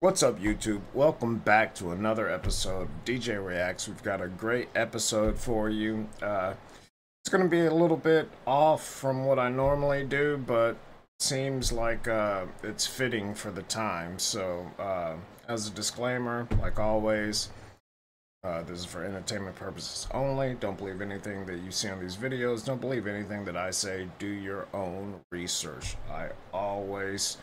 What's up, YouTube? Welcome back to another episode of DJ Reacts. We've got a great episode for you. Uh, it's going to be a little bit off from what I normally do, but seems like uh, it's fitting for the time. So, uh, as a disclaimer, like always, uh, this is for entertainment purposes only. Don't believe anything that you see on these videos. Don't believe anything that I say. Do your own research. I always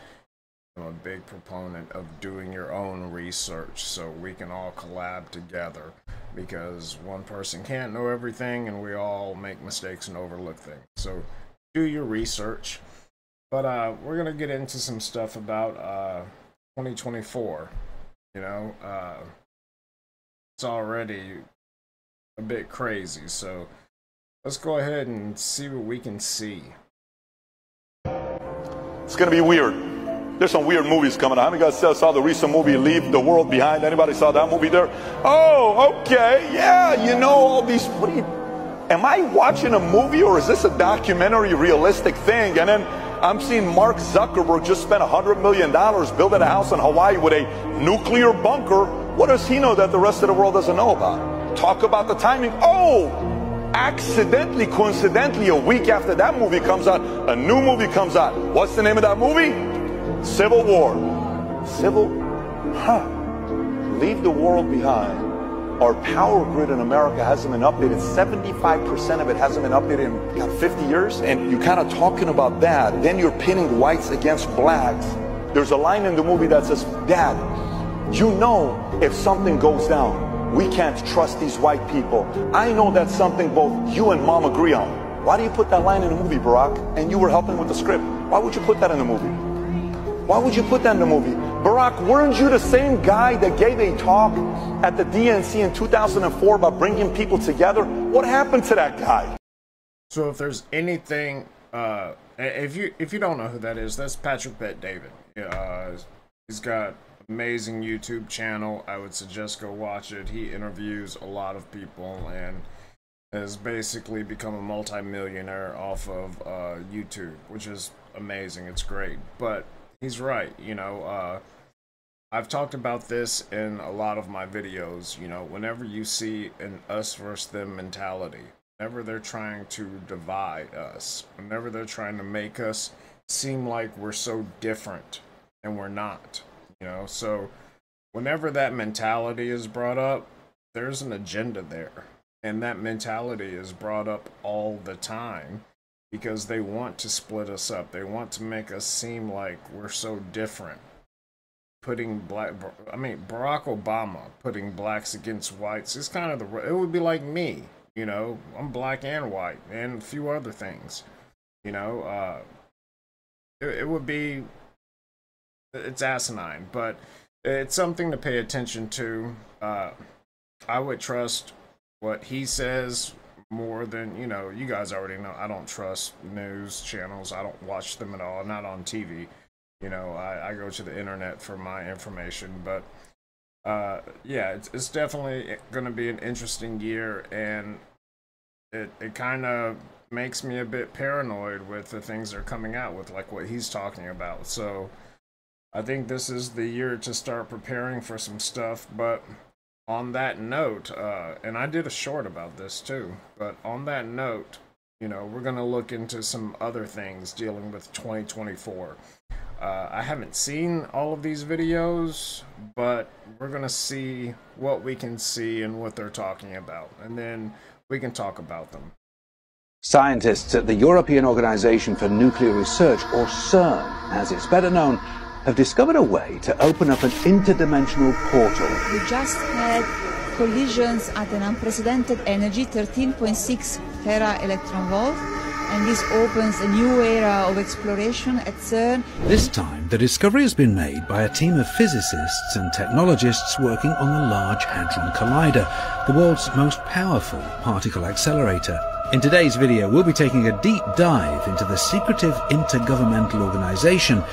I'm a big proponent of doing your own research so we can all collab together because one person can't know everything and we all make mistakes and overlook things. So do your research. But uh, we're going to get into some stuff about uh, 2024. You know, uh, it's already a bit crazy. So let's go ahead and see what we can see. It's going to be weird. There's some weird movies coming out. How many guys saw the recent movie Leave the World Behind? Anybody saw that movie there? Oh, okay. Yeah, you know all these. What you? Am I watching a movie or is this a documentary realistic thing? And then I'm seeing Mark Zuckerberg just spent $100 million building a house in Hawaii with a nuclear bunker. What does he know that the rest of the world doesn't know about? Talk about the timing. Oh, accidentally, coincidentally, a week after that movie comes out, a new movie comes out. What's the name of that movie? Civil War. Civil, huh? Leave the world behind. Our power grid in America hasn't been updated. 75% of it hasn't been updated in God, 50 years. And you're kind of talking about that. Then you're pinning whites against blacks. There's a line in the movie that says, Dad, you know if something goes down, we can't trust these white people. I know that's something both you and mom agree on. Why do you put that line in the movie, Barack? And you were helping with the script. Why would you put that in the movie? Why would you put that in the movie? Barack, weren't you the same guy that gave a talk at the DNC in 2004 about bringing people together? What happened to that guy? So if there's anything, uh, if you if you don't know who that is, that's Patrick Bet David. Uh, he's got amazing YouTube channel. I would suggest go watch it. He interviews a lot of people and has basically become a multimillionaire off of uh, YouTube, which is amazing. It's great, but he's right. You know, uh, I've talked about this in a lot of my videos. You know, whenever you see an us versus them mentality, whenever they're trying to divide us, whenever they're trying to make us seem like we're so different and we're not, you know, so whenever that mentality is brought up, there's an agenda there. And that mentality is brought up all the time because they want to split us up. They want to make us seem like we're so different. Putting black, I mean, Barack Obama putting blacks against whites is kind of the, it would be like me, you know, I'm black and white and a few other things, you know, uh, it, it would be, it's asinine, but it's something to pay attention to. Uh, I would trust what he says more than you know you guys already know. I don't trust news channels. I don't watch them at all. Not on tv you know i, I go to the internet for my information. But uh, yeah it's, it's definitely going to be an interesting year. And it, it kind of makes me a bit paranoid with the things they're coming out with like what he's talking about. So i think this is the year to start preparing for some stuff. But on that note, uh, and I did a short about this too, but on that note, you know, we're going to look into some other things dealing with 2024. Uh, I haven't seen all of these videos, but we're going to see what we can see and what they're talking about, and then we can talk about them. Scientists at the European Organization for Nuclear Research, or CERN, as it's better known, have discovered a way to open up an interdimensional portal. We just had collisions at an unprecedented energy, 13.6 tera electron volt, and this opens a new era of exploration at CERN. This time, the discovery has been made by a team of physicists and technologists working on the Large Hadron Collider, the world's most powerful particle accelerator. In today's video, we'll be taking a deep dive into the secretive intergovernmental organization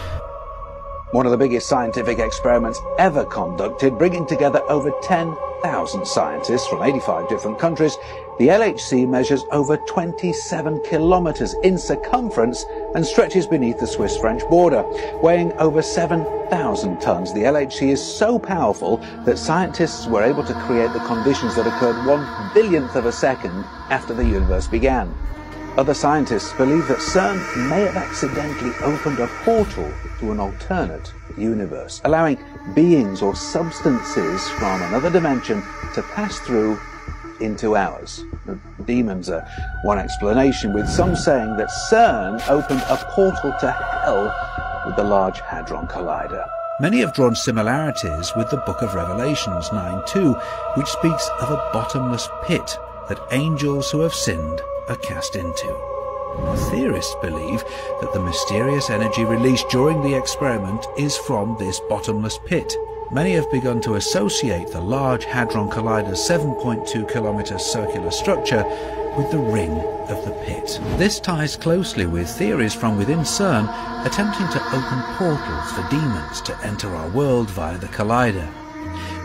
one of the biggest scientific experiments ever conducted, bringing together over 10,000 scientists from 85 different countries. The LHC measures over 27 kilometers in circumference and stretches beneath the Swiss-French border. Weighing over 7,000 tons, the LHC is so powerful that scientists were able to create the conditions that occurred one billionth of a second after the universe began. Other scientists believe that CERN may have accidentally opened a portal to an alternate universe, allowing beings or substances from another dimension to pass through into ours. Demons are one explanation, with some saying that CERN opened a portal to hell with the Large Hadron Collider. Many have drawn similarities with the book of Revelations 9 2, which speaks of a bottomless pit that angels who have sinned are cast into. Theorists believe that the mysterious energy released during the experiment is from this bottomless pit. Many have begun to associate the Large Hadron Collider's 7.2 kilometre circular structure with the ring of the pit. This ties closely with theories from within CERN attempting to open portals for demons to enter our world via the collider.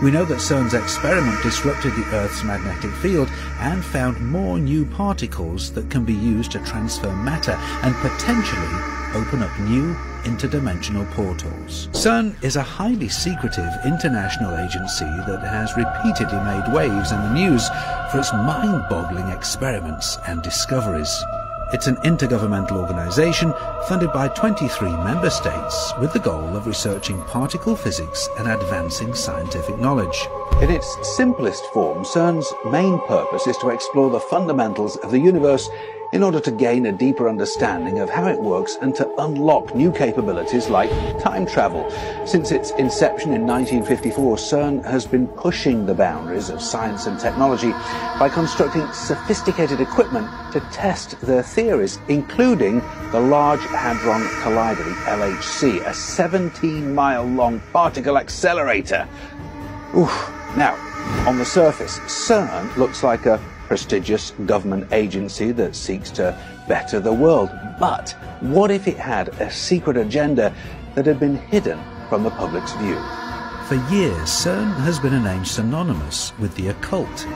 We know that CERN's experiment disrupted the Earth's magnetic field and found more new particles that can be used to transfer matter and potentially open up new interdimensional portals. CERN is a highly secretive international agency that has repeatedly made waves in the news for its mind-boggling experiments and discoveries. It's an intergovernmental organization funded by 23 member states with the goal of researching particle physics and advancing scientific knowledge. In its simplest form, CERN's main purpose is to explore the fundamentals of the universe in order to gain a deeper understanding of how it works and to unlock new capabilities like time travel. Since its inception in 1954, CERN has been pushing the boundaries of science and technology by constructing sophisticated equipment to test their theories, including the Large Hadron Collider, the LHC, a 17-mile long particle accelerator. Oof. Now, on the surface, CERN looks like a prestigious government agency that seeks to better the world. But what if it had a secret agenda that had been hidden from the public's view? For years, CERN has been a name synonymous with the occult.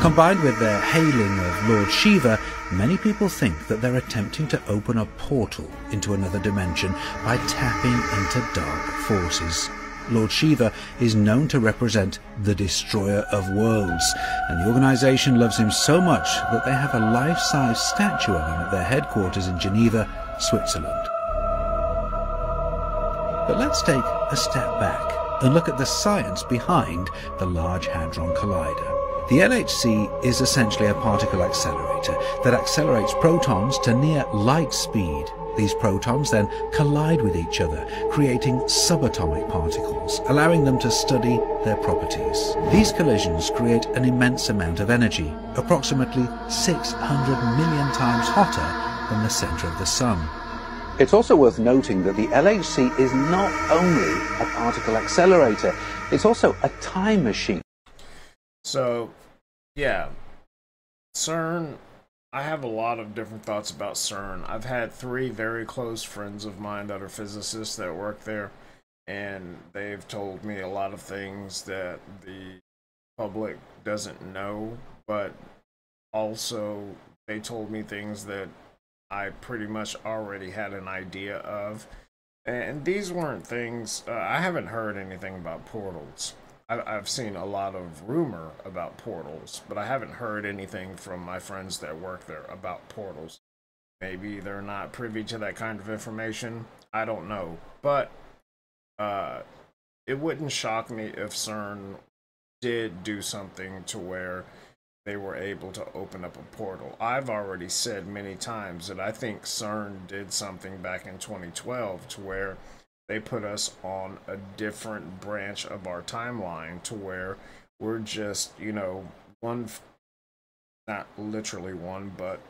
Combined with their hailing of Lord Shiva, many people think that they're attempting to open a portal into another dimension by tapping into dark forces. Lord Shiva is known to represent the destroyer of worlds, and the organization loves him so much that they have a life-size statue of him at their headquarters in Geneva, Switzerland. But let's take a step back and look at the science behind the Large Hadron Collider. The LHC is essentially a particle accelerator that accelerates protons to near light speed these protons then collide with each other, creating subatomic particles, allowing them to study their properties. These collisions create an immense amount of energy, approximately 600 million times hotter than the centre of the Sun. It's also worth noting that the LHC is not only a particle accelerator, it's also a time machine. So, yeah, CERN I have a lot of different thoughts about CERN. I've had three very close friends of mine that are physicists that work there, and they've told me a lot of things that the public doesn't know, but also they told me things that I pretty much already had an idea of. And these weren't things, uh, I haven't heard anything about portals. I've seen a lot of rumor about portals, but I haven't heard anything from my friends that work there about portals. Maybe they're not privy to that kind of information. I don't know. But uh, it wouldn't shock me if CERN did do something to where they were able to open up a portal. I've already said many times that I think CERN did something back in 2012 to where they put us on a different branch of our timeline to where we're just, you know, one, not literally one, but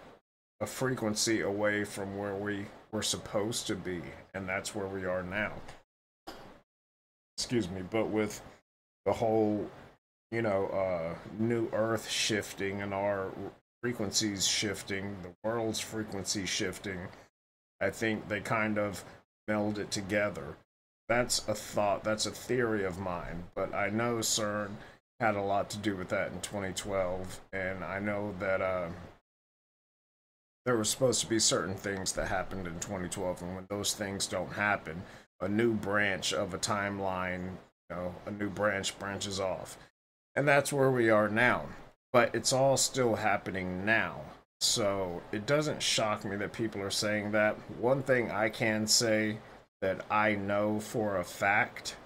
a frequency away from where we were supposed to be. And that's where we are now. Excuse me. But with the whole, you know, uh, new earth shifting and our frequencies shifting, the world's frequency shifting, I think they kind of meld it together. That's a thought, that's a theory of mine, but I know CERN had a lot to do with that in 2012, and I know that uh, there were supposed to be certain things that happened in 2012, and when those things don't happen, a new branch of a timeline, you know, a new branch branches off. And that's where we are now. But it's all still happening now. So it doesn't shock me that people are saying that. One thing I can say that I know for a fact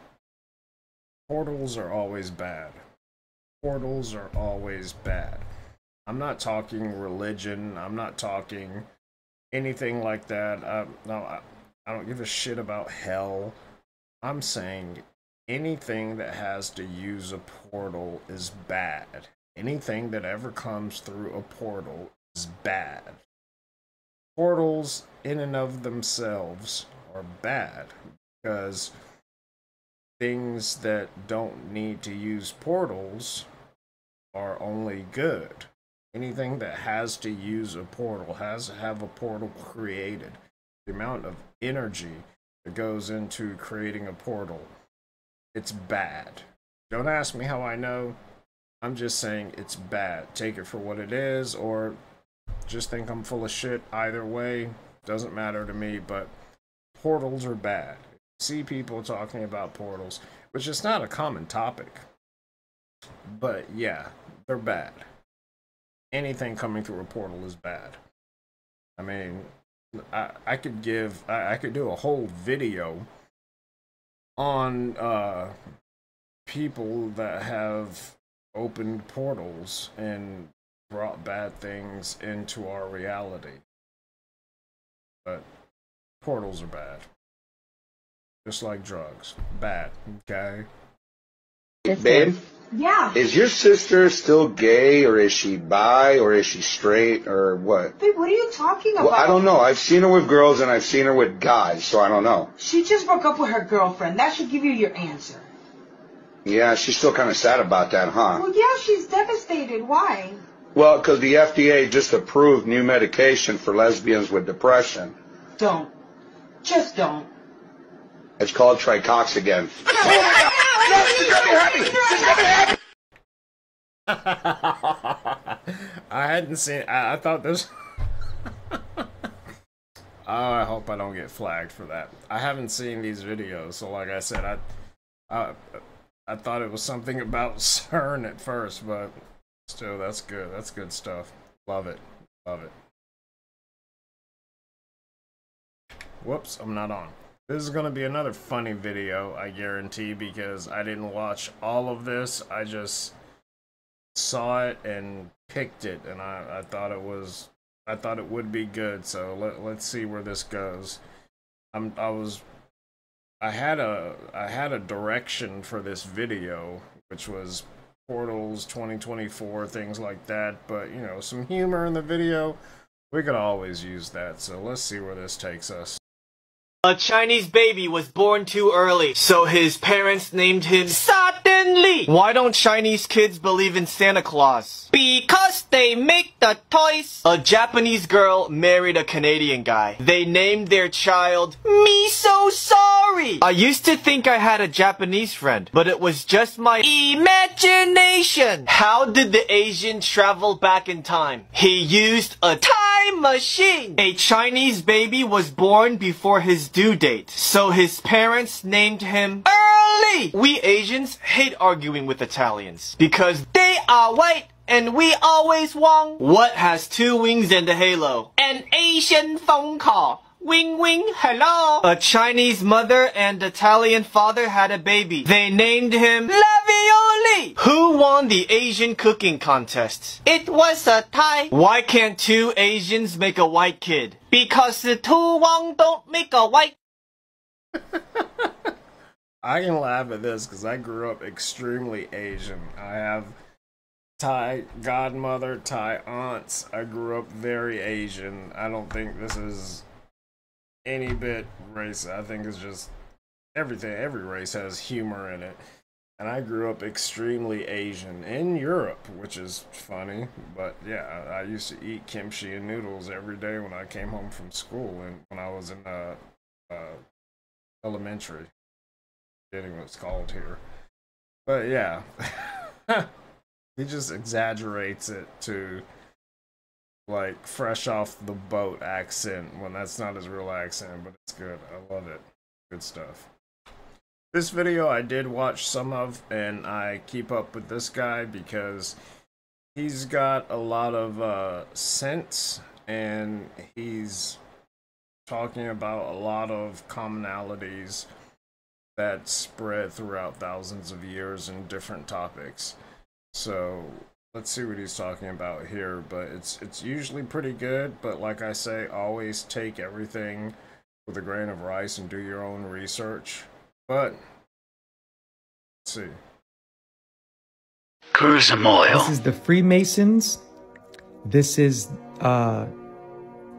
portals are always bad. Portals are always bad. I'm not talking religion. I'm not talking anything like that. Uh, no, I, I don't give a shit about hell. I'm saying anything that has to use a portal is bad. Anything that ever comes through a portal is bad. Portals, in and of themselves, are bad because things that don't need to use portals are only good. Anything that has to use a portal has to have a portal created. The amount of energy that goes into creating a portal, it's bad. Don't ask me how I know. I'm just saying it's bad. Take it for what it is, or just think I'm full of shit. Either way, doesn't matter to me, but portals are bad. See people talking about portals, which is not a common topic. But yeah, they're bad. Anything coming through a portal is bad. I mean, I, I could give, I, I could do a whole video on uh, people that have opened portals and brought bad things into our reality. But portals are bad. Just like drugs. Bad, okay? Babe, Yeah. is your sister still gay or is she bi or is she straight or what? Babe, what are you talking about? Well, I don't know. I've seen her with girls and I've seen her with guys, so I don't know. She just broke up with her girlfriend. That should give you your answer. Yeah, she's still kind of sad about that, huh? Well, yeah, she's devastated. Why? Well, because the FDA just approved new medication for lesbians with depression. Don't. Just don't. It's called Tricoxagen. I hadn't seen. I, I thought this. oh, I hope I don't get flagged for that. I haven't seen these videos, so like I said, I, I, I thought it was something about CERN at first, but still, that's good. That's good stuff. Love it. Love it. Whoops, I'm not on. This is gonna be another funny video, I guarantee, because I didn't watch all of this. I just saw it and picked it, and I, I thought it was, I thought it would be good. So let let's see where this goes. I'm I was, I had a I had a direction for this video, which was portals 2024 things like that. But you know, some humor in the video, we could always use that. So let's see where this takes us. A Chinese baby was born too early, so his parents named him Suddenly. Why don't Chinese kids believe in Santa Claus? Because they make the toys. A Japanese girl married a Canadian guy. They named their child Me So Sorry. I used to think I had a Japanese friend, but it was just my imagination. How did the Asian travel back in time? He used a time machine. A Chinese baby was born before his due date, so his parents named him early. We Asians hate arguing with Italians because they are white and we always wrong. What has two wings and a halo? An Asian phone call. Wing wing, hello. A Chinese mother and Italian father had a baby. They named him Lavioli. Who won the Asian cooking contest? It was a tie. Why can't two Asians make a white kid? Because the two Wong don't make a white I can laugh at this because I grew up extremely Asian. I have Thai godmother, Thai aunts. I grew up very Asian. I don't think this is any bit racist. I think it's just everything. Every race has humor in it. And I grew up extremely Asian in Europe, which is funny. But yeah, I, used to eat kimchi and noodles every day when I came home from school and when I was in uh, uh, elementary. Getting what it's called here. But yeah. he just exaggerates it to like fresh off the boat accent when that's not his real accent, but it's good. I love it. Good stuff. This video I did watch some of, and I keep up with this guy because he's got a lot of uh, sense and he's talking about a lot of commonalities that spread throughout thousands of years in different topics. So let's see what he's talking about here. But it's it's usually pretty good. But like I say, always take everything with a grain of rice and do your own research. But let's see. Cruising oil. This is the Freemasons. This is uh,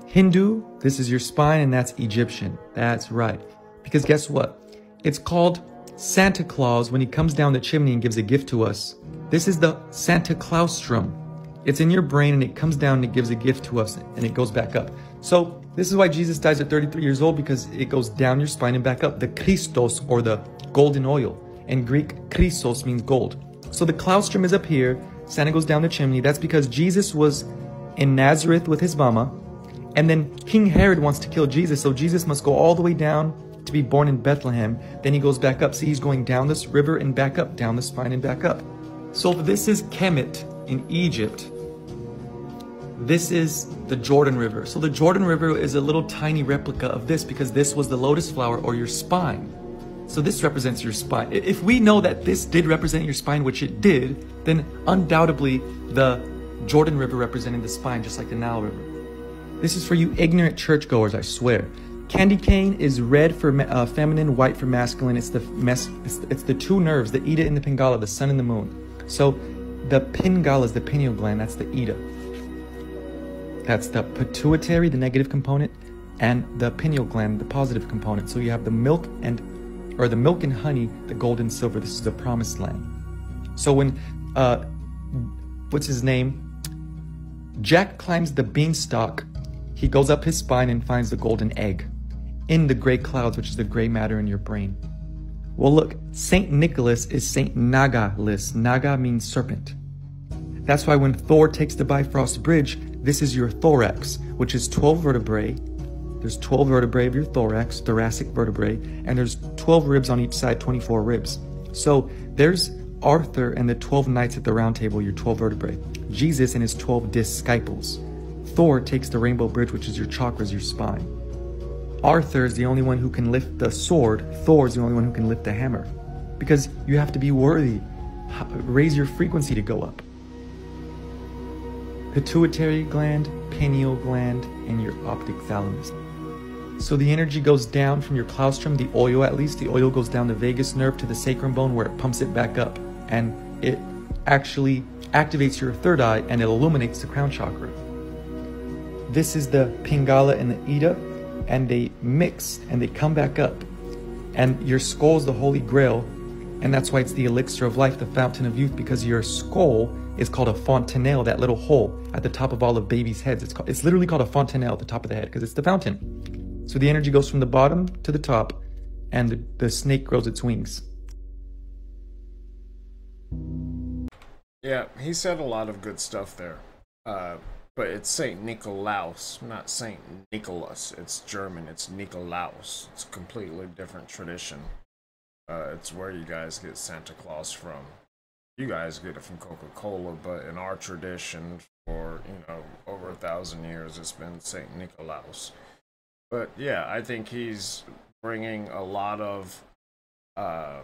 Hindu. This is your spine, and that's Egyptian. That's right. Because guess what? It's called Santa Claus when he comes down the chimney and gives a gift to us. This is the Santa Claustrum. It's in your brain and it comes down and it gives a gift to us and it goes back up. So this is why Jesus dies at 33 years old because it goes down your spine and back up. The Christos or the golden oil. In Greek, Christos means gold. So the claustrum is up here. Santa goes down the chimney. That's because Jesus was in Nazareth with his mama. And then King Herod wants to kill Jesus. So Jesus must go all the way down to be born in Bethlehem. Then he goes back up. See, he's going down this river and back up, down the spine and back up. So this is Kemet in Egypt. This is the Jordan River. So the Jordan River is a little tiny replica of this because this was the lotus flower or your spine. So this represents your spine. If we know that this did represent your spine, which it did, then undoubtedly the Jordan River represented the spine, just like the Nile River. This is for you ignorant churchgoers, I swear. Candy cane is red for uh, feminine, white for masculine. It's the, mes- it's, the two nerves, the Ida and the Pingala, the sun and the moon. So the Pingala is the pineal gland, that's the Ida. That's the pituitary, the negative component, and the pineal gland, the positive component. So you have the milk and, or the milk and honey, the gold and silver. This is the promised land. So when, uh, what's his name? Jack climbs the beanstalk. He goes up his spine and finds the golden egg in the gray clouds, which is the gray matter in your brain. Well, look, Saint Nicholas is Saint Nagalis. Naga means serpent. That's why when Thor takes the Bifrost Bridge, this is your thorax, which is 12 vertebrae. There's 12 vertebrae of your thorax, thoracic vertebrae, and there's 12 ribs on each side, 24 ribs. So there's Arthur and the 12 knights at the round table, your 12 vertebrae. Jesus and his 12 disciples. Thor takes the rainbow bridge, which is your chakras, your spine. Arthur is the only one who can lift the sword. Thor is the only one who can lift the hammer. Because you have to be worthy. Raise your frequency to go up. Pituitary gland, pineal gland, and your optic thalamus. So the energy goes down from your claustrum, the oil at least, the oil goes down the vagus nerve to the sacrum bone where it pumps it back up. And it actually activates your third eye and it illuminates the crown chakra. This is the Pingala and the Ida and they mix and they come back up. And your skull is the holy grail, and that's why it's the elixir of life, the fountain of youth, because your skull is called a fontanelle, that little hole at the top of all of babies' heads. It's, called, it's literally called a fontanelle at the top of the head because it's the fountain. So the energy goes from the bottom to the top, and the, the snake grows its wings. Yeah, he said a lot of good stuff there. Uh, but it's Saint Nikolaus, not Saint Nicholas. It's German. It's Nikolaus. It's a completely different tradition. Uh, it's where you guys get Santa Claus from. You guys get it from Coca-Cola, but in our tradition, for you know over a thousand years, it's been Saint Nikolaus. But yeah, I think he's bringing a lot of uh,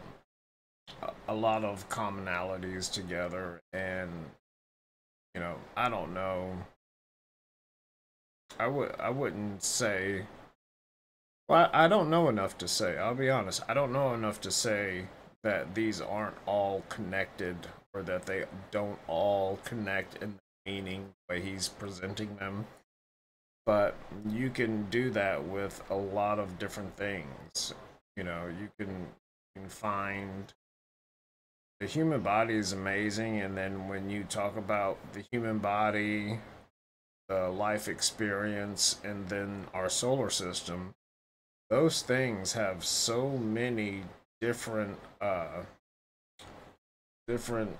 a lot of commonalities together, and you know, I don't know I would I wouldn't say. Well, I don't know enough to say. I'll be honest. I don't know enough to say that these aren't all connected or that they don't all connect in the meaning the way he's presenting them. But you can do that with a lot of different things. You know, you can, you can find the human body is amazing, and then when you talk about the human body the life experience, and then our solar system, those things have so many different uh, different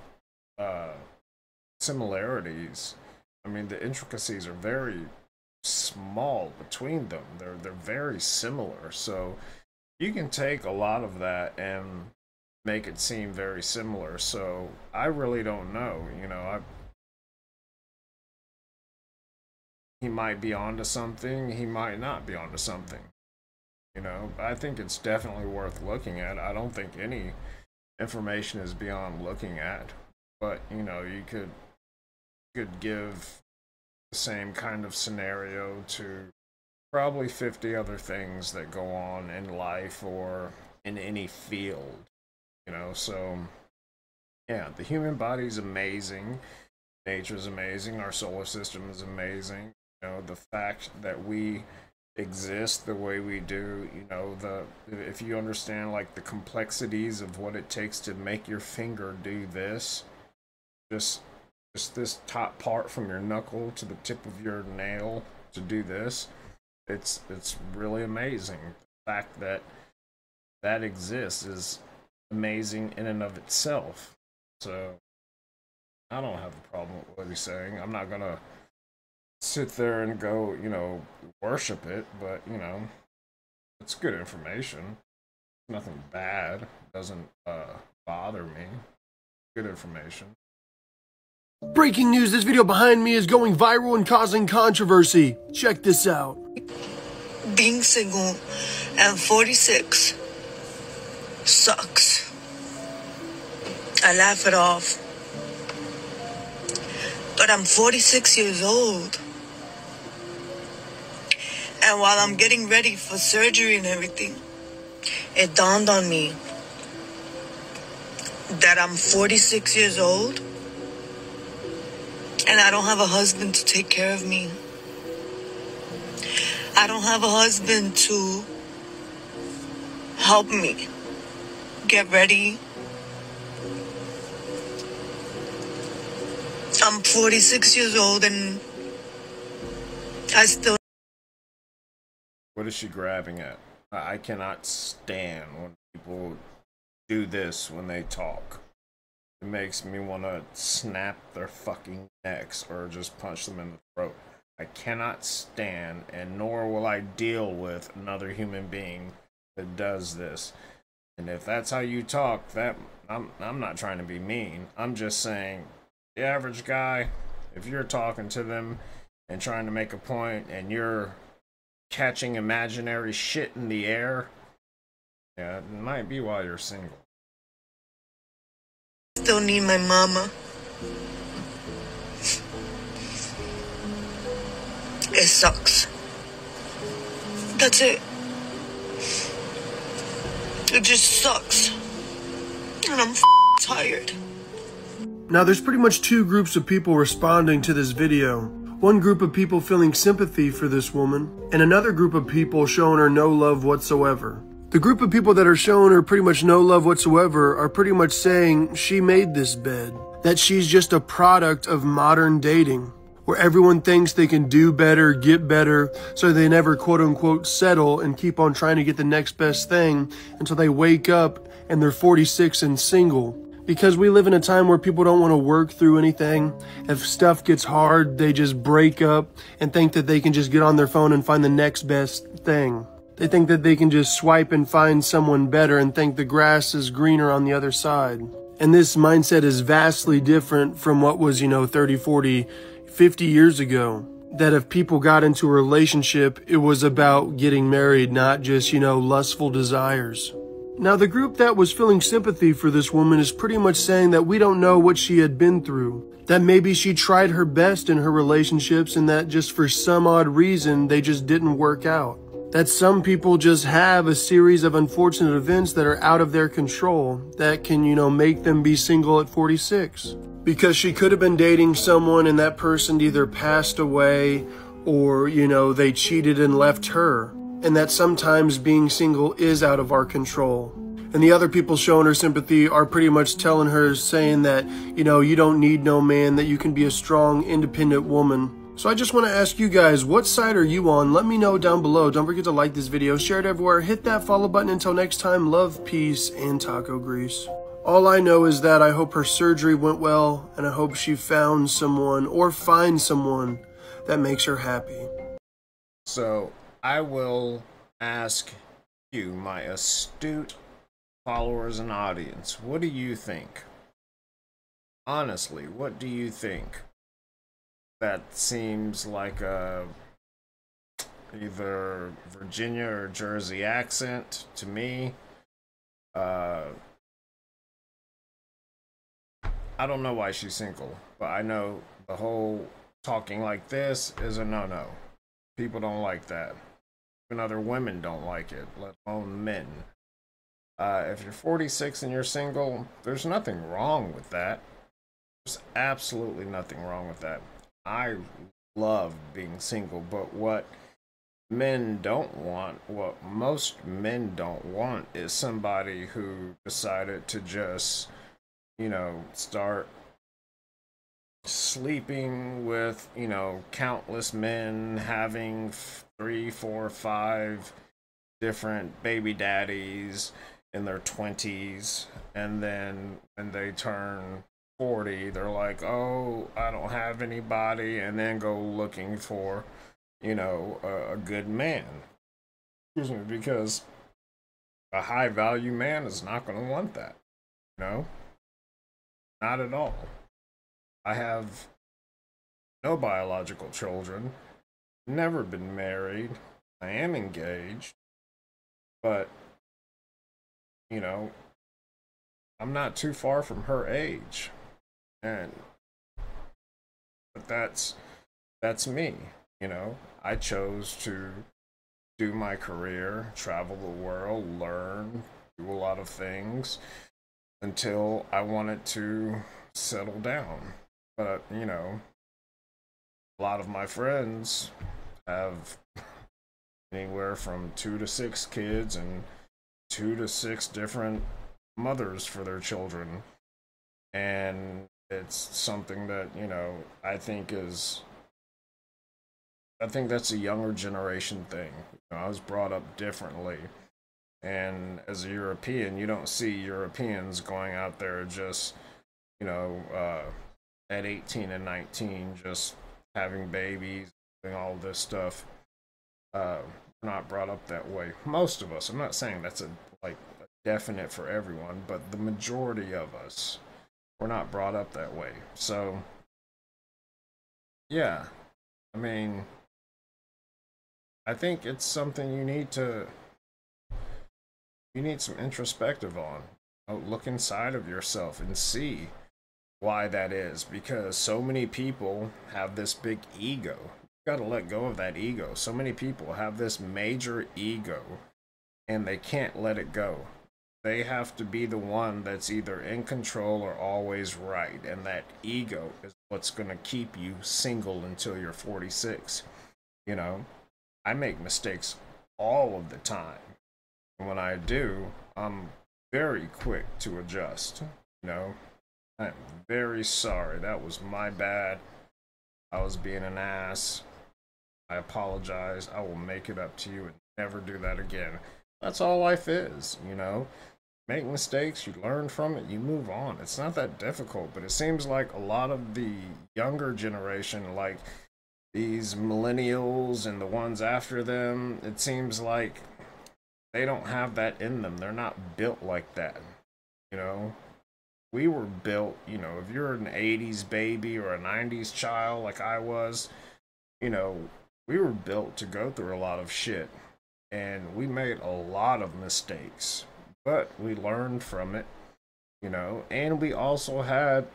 uh, similarities I mean, the intricacies are very small between them. They're they're very similar. So you can take a lot of that and make it seem very similar. So I really don't know. You know, I he might be onto something. He might not be onto something. You know, I think it's definitely worth looking at. I don't think any information is beyond looking at. But you know, you could could give the same kind of scenario to probably 50 other things that go on in life or in any field you know so yeah the human body is amazing nature is amazing our solar system is amazing know the fact that we exist the way we do you know the if you understand like the complexities of what it takes to make your finger do this just just this top part from your knuckle to the tip of your nail to do this it's it's really amazing. The fact that that exists is amazing in and of itself. So i don't have a problem with what he's saying. I'm not gonna sit there and go you know worship it but you know it's good information nothing bad it doesn't uh bother me good information Breaking news this video behind me is going viral and causing controversy. Check this out. Being single and 46 sucks. I laugh it off. But I'm 46 years old. And while I'm getting ready for surgery and everything, it dawned on me that I'm 46 years old and I don't have a husband to take care of me. I don't have a husband to help me get ready. I'm 46 years old and I still. What is she grabbing at? I cannot stand when people do this when they talk. It makes me want to snap their fucking necks or just punch them in the throat. I cannot stand, and nor will I deal with another human being that does this. And if that's how you talk, that I'm I'm not trying to be mean. I'm just saying the average guy, if you're talking to them and trying to make a point and you're catching imaginary shit in the air, yeah, it might be why you're single. Still need my mama. It sucks. That's it. It just sucks. And I'm tired. Now, there's pretty much two groups of people responding to this video. One group of people feeling sympathy for this woman, and another group of people showing her no love whatsoever. The group of people that are showing her pretty much no love whatsoever are pretty much saying she made this bed, that she's just a product of modern dating, where everyone thinks they can do better, get better, so they never quote unquote settle and keep on trying to get the next best thing until they wake up and they're 46 and single. Because we live in a time where people don't want to work through anything. If stuff gets hard, they just break up and think that they can just get on their phone and find the next best thing. They think that they can just swipe and find someone better and think the grass is greener on the other side. And this mindset is vastly different from what was, you know, 30, 40, 50 years ago. That if people got into a relationship, it was about getting married, not just, you know, lustful desires. Now, the group that was feeling sympathy for this woman is pretty much saying that we don't know what she had been through. That maybe she tried her best in her relationships and that just for some odd reason, they just didn't work out that some people just have a series of unfortunate events that are out of their control that can, you know, make them be single at 46. Because she could have been dating someone and that person either passed away or, you know, they cheated and left her. And that sometimes being single is out of our control. And the other people showing her sympathy are pretty much telling her, saying that, you know, you don't need no man, that you can be a strong, independent woman. So I just want to ask you guys, what side are you on? Let me know down below. Don't forget to like this video, share it everywhere, hit that follow button. Until next time, love, peace, and taco grease. All I know is that I hope her surgery went well and I hope she found someone or finds someone that makes her happy. So I will ask you, my astute followers and audience, what do you think? Honestly, what do you think? That seems like a either Virginia or Jersey accent to me. Uh, I don't know why she's single, but I know the whole talking like this is a no no. People don't like that. Even other women don't like it, let alone men. Uh, if you're 46 and you're single, there's nothing wrong with that. There's absolutely nothing wrong with that. I love being single, but what men don't want, what most men don't want, is somebody who decided to just, you know, start sleeping with, you know, countless men, having three, four, five different baby daddies in their 20s, and then when they turn 40, they're like, oh, I don't have anybody, and then go looking for, you know, a, a good man. Excuse me, because a high value man is not going to want that. You know? Not at all. I have no biological children, never been married, I am engaged, but, you know, I'm not too far from her age. And, but that's, that's me, you know, I chose to do my career, travel the world, learn, do a lot of things until I wanted to settle down. But, you know, a lot of my friends have anywhere from two to six kids and two to six different mothers for their children. And it's something that, you know, I think is I think that's a younger generation thing. You know, I was brought up differently. And as a European, you don't see Europeans going out there just, you know, uh, at 18 and 19, just having babies, all this stuff. Uh, not brought up that way. Most of us. I'm not saying that's a like a definite for everyone, but the majority of us, we're not brought up that way. So, yeah, I mean, I think it's something you need to you need some introspective on. look inside of yourself and see why that is because so many people have this big ego. Got to let go of that ego. So many people have this major ego and they can't let it go. They have to be the one that's either in control or always right. And that ego is what's going to keep you single until you're 46. You know, I make mistakes all of the time. And when I do, I'm very quick to adjust. You know, I'm very sorry. That was my bad. I was being an ass. I apologize. I will make it up to you and never do that again. That's all life is, you know. Make mistakes, you learn from it, you move on. It's not that difficult, but it seems like a lot of the younger generation, like these millennials and the ones after them, it seems like they don't have that in them. They're not built like that, you know we were built, you know, if you're an 80s baby or a 90s child like I was, you know, we were built to go through a lot of shit. And we made a lot of mistakes, but we learned from it, you know, and we also had,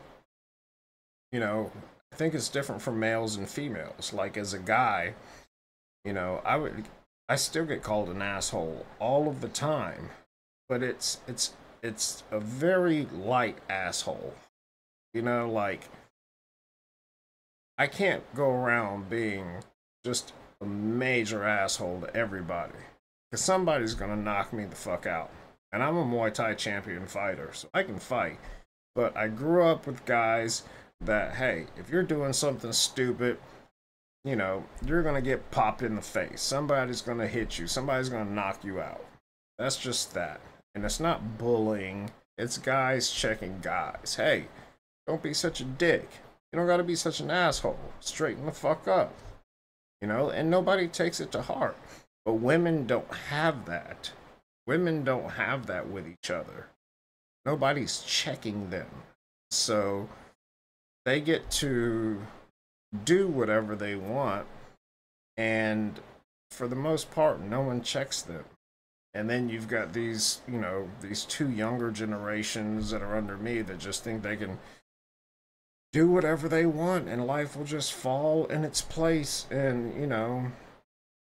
you know, I think it's different for males and females. Like as a guy, you know, I would, I still get called an asshole all of the time, but it's, it's, it's a very light asshole. You know, like I can't go around being just a major asshole to everybody. Cause somebody's gonna knock me the fuck out. And I'm a Muay Thai champion fighter, so I can fight. But I grew up with guys that, hey, if you're doing something stupid, you know, you're gonna get popped in the face. Somebody's gonna hit you. Somebody's gonna knock you out. That's just that and it's not bullying It's guys checking guys. Hey, don't be such a dick. You don't gotta be such an asshole. Straighten the fuck up. You know, and nobody takes it to heart. But women don't have that. Women don't have that with each other. Nobody's checking them. So they get to do whatever they want. And for the most part, no one checks them. And then you've got these, you know, these two younger generations that are under me that just think they can do whatever they want and life will just fall in its place. And, you know,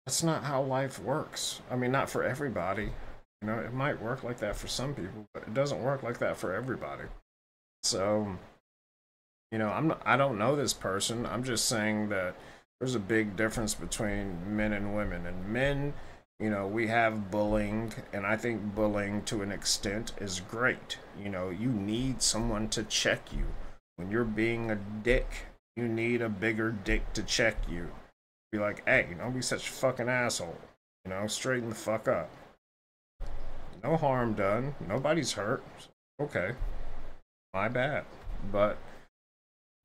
that's not how life works. I mean, not for everybody. You know, it might work like that for some people, but it doesn't work like that for everybody. So, you know, I'm not, I don't know this person. I'm just saying that there's a big difference between men and women. And men, you know, we have bullying, and I think bullying to an extent is great. You know, you need someone to check you. When you're being a dick, you need a bigger dick to check you. Be like, hey, don't be such a fucking asshole. You know, straighten the fuck up. No harm done. Nobody's hurt. Okay. My bad. But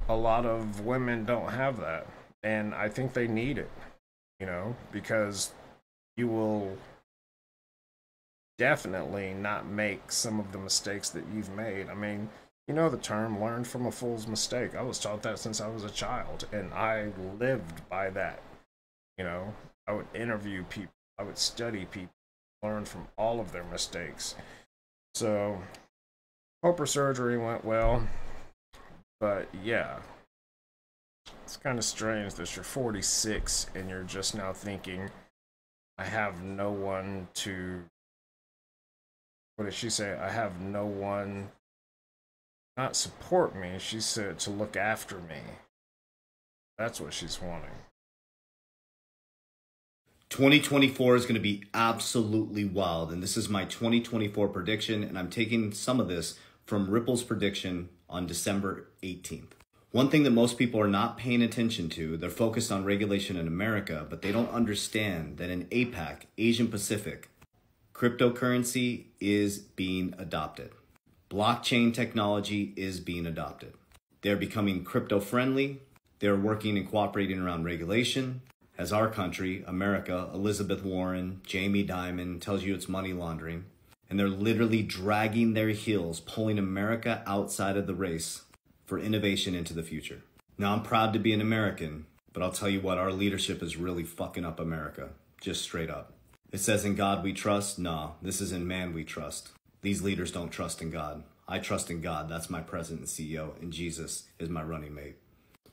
a lot of women don't have that. And I think they need it. You know, because you will definitely not make some of the mistakes that you've made. I mean, you know the term learn from a fool's mistake. I was taught that since I was a child, and I lived by that. You know, I would interview people, I would study people, learn from all of their mistakes. So, hope her surgery went well. But yeah, it's kind of strange that you're 46 and you're just now thinking, I have no one to. What did she say? I have no one. Not support me. She said to look after me. That's what she's wanting. 2024 is going to be absolutely wild. And this is my 2024 prediction. And I'm taking some of this from Ripple's prediction on December 18th. One thing that most people are not paying attention to, they're focused on regulation in America, but they don't understand that in APAC, Asian Pacific, cryptocurrency is being adopted. Blockchain technology is being adopted. They're becoming crypto friendly. They're working and cooperating around regulation as our country, America, Elizabeth Warren, Jamie Dimon tells you it's money laundering. And they're literally dragging their heels, pulling America outside of the race for innovation into the future. Now, I'm proud to be an American, but I'll tell you what, our leadership is really fucking up America. Just straight up. It says in God we trust. Nah, this is in man we trust. These leaders don't trust in God. I trust in God. That's my president and CEO, and Jesus is my running mate.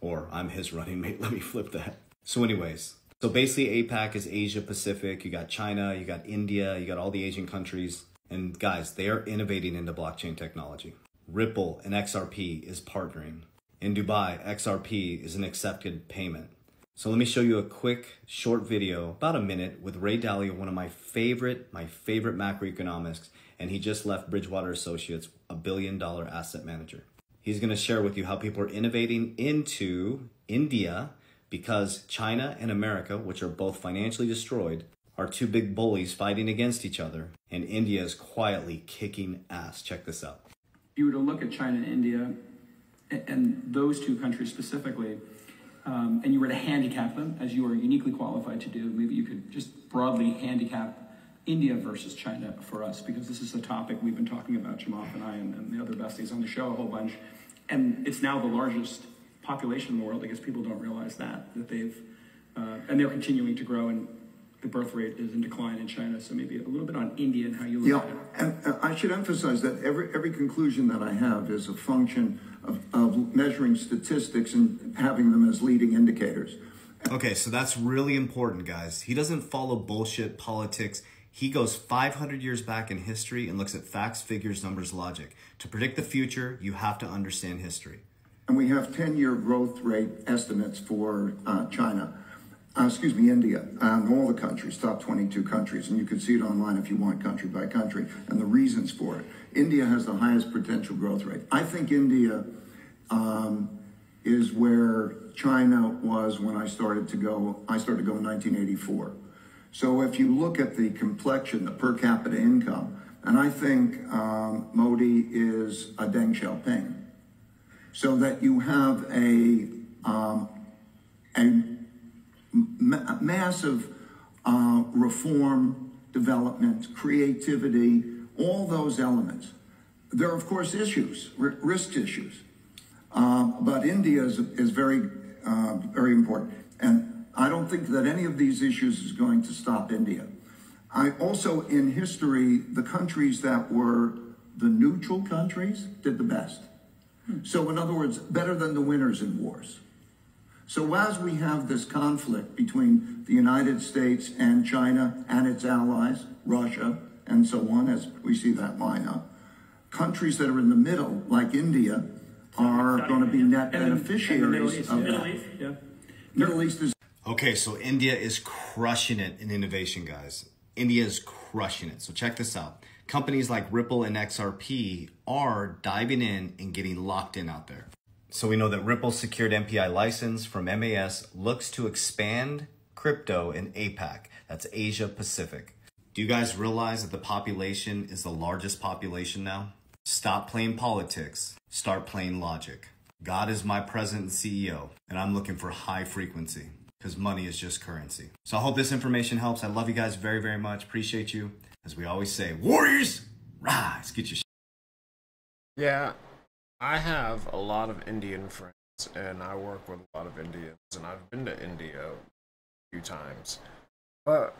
Or I'm his running mate. Let me flip that. So, anyways, so basically, APAC is Asia Pacific. You got China, you got India, you got all the Asian countries. And guys, they are innovating into blockchain technology. Ripple and XRP is partnering. In Dubai, XRP is an accepted payment. So let me show you a quick, short video, about a minute, with Ray Dalio, one of my favorite, my favorite macroeconomics, and he just left Bridgewater Associates, a billion dollar asset manager. He's going to share with you how people are innovating into India because China and America, which are both financially destroyed, are two big bullies fighting against each other, and India is quietly kicking ass. Check this out. If you were to look at China and India, and those two countries specifically, um, and you were to handicap them, as you are uniquely qualified to do, maybe you could just broadly handicap India versus China for us, because this is a topic we've been talking about, Chamath and I, and, and the other besties on the show a whole bunch. And it's now the largest population in the world. I guess people don't realize that that they've uh, and they're continuing to grow, and the birth rate is in decline in China. So maybe a little bit on India and how you look yeah, at it. and uh, I should emphasize that every every conclusion that I have is a function of, of measuring statistics and having them as leading indicators. Okay, so that's really important, guys. He doesn't follow bullshit politics. He goes 500 years back in history and looks at facts, figures, numbers, logic. To predict the future, you have to understand history. And we have 10 year growth rate estimates for uh, China, uh, excuse me, India, and all the countries, top 22 countries. And you can see it online if you want, country by country, and the reasons for it. India has the highest potential growth rate. I think India um, is where China was when I started to go. I started to go in 1984. So if you look at the complexion, the per capita income, And I think um, Modi is a Deng Xiaoping. So that you have a, um, a ma- massive uh, reform, development, creativity, all those elements. There are, of course, issues, r- risk issues. Um, but India is, is very, uh, very important. And I don't think that any of these issues is going to stop India. I also, in history, the countries that were the neutral countries did the best. So, in other words, better than the winners in wars. So, as we have this conflict between the United States and China and its allies, Russia, and so on, as we see that lineup, countries that are in the middle, like India, are going to be net And then- and the beneficiaries of Middle that. East, yeah. Middle East is Okay, so India is crushing it in innovation, guys. India is crushing it. So check this out. Companies like Ripple and XRP are diving in and getting locked in out there. So we know that Ripple secured MPI license from MAS looks to expand crypto in APAC. That's Asia Pacific. Do you guys realize that the population is the largest population now? Stop playing politics. Start playing logic. God is my present CEO, and I'm looking for high frequency because money is just currency. So I hope this information helps. I love you guys very, very much. Appreciate you. As we always say, Warriors, rise, get your Yeah, I have a lot of Indian friends, and I work with a lot of Indians, and I've been to India a few times. But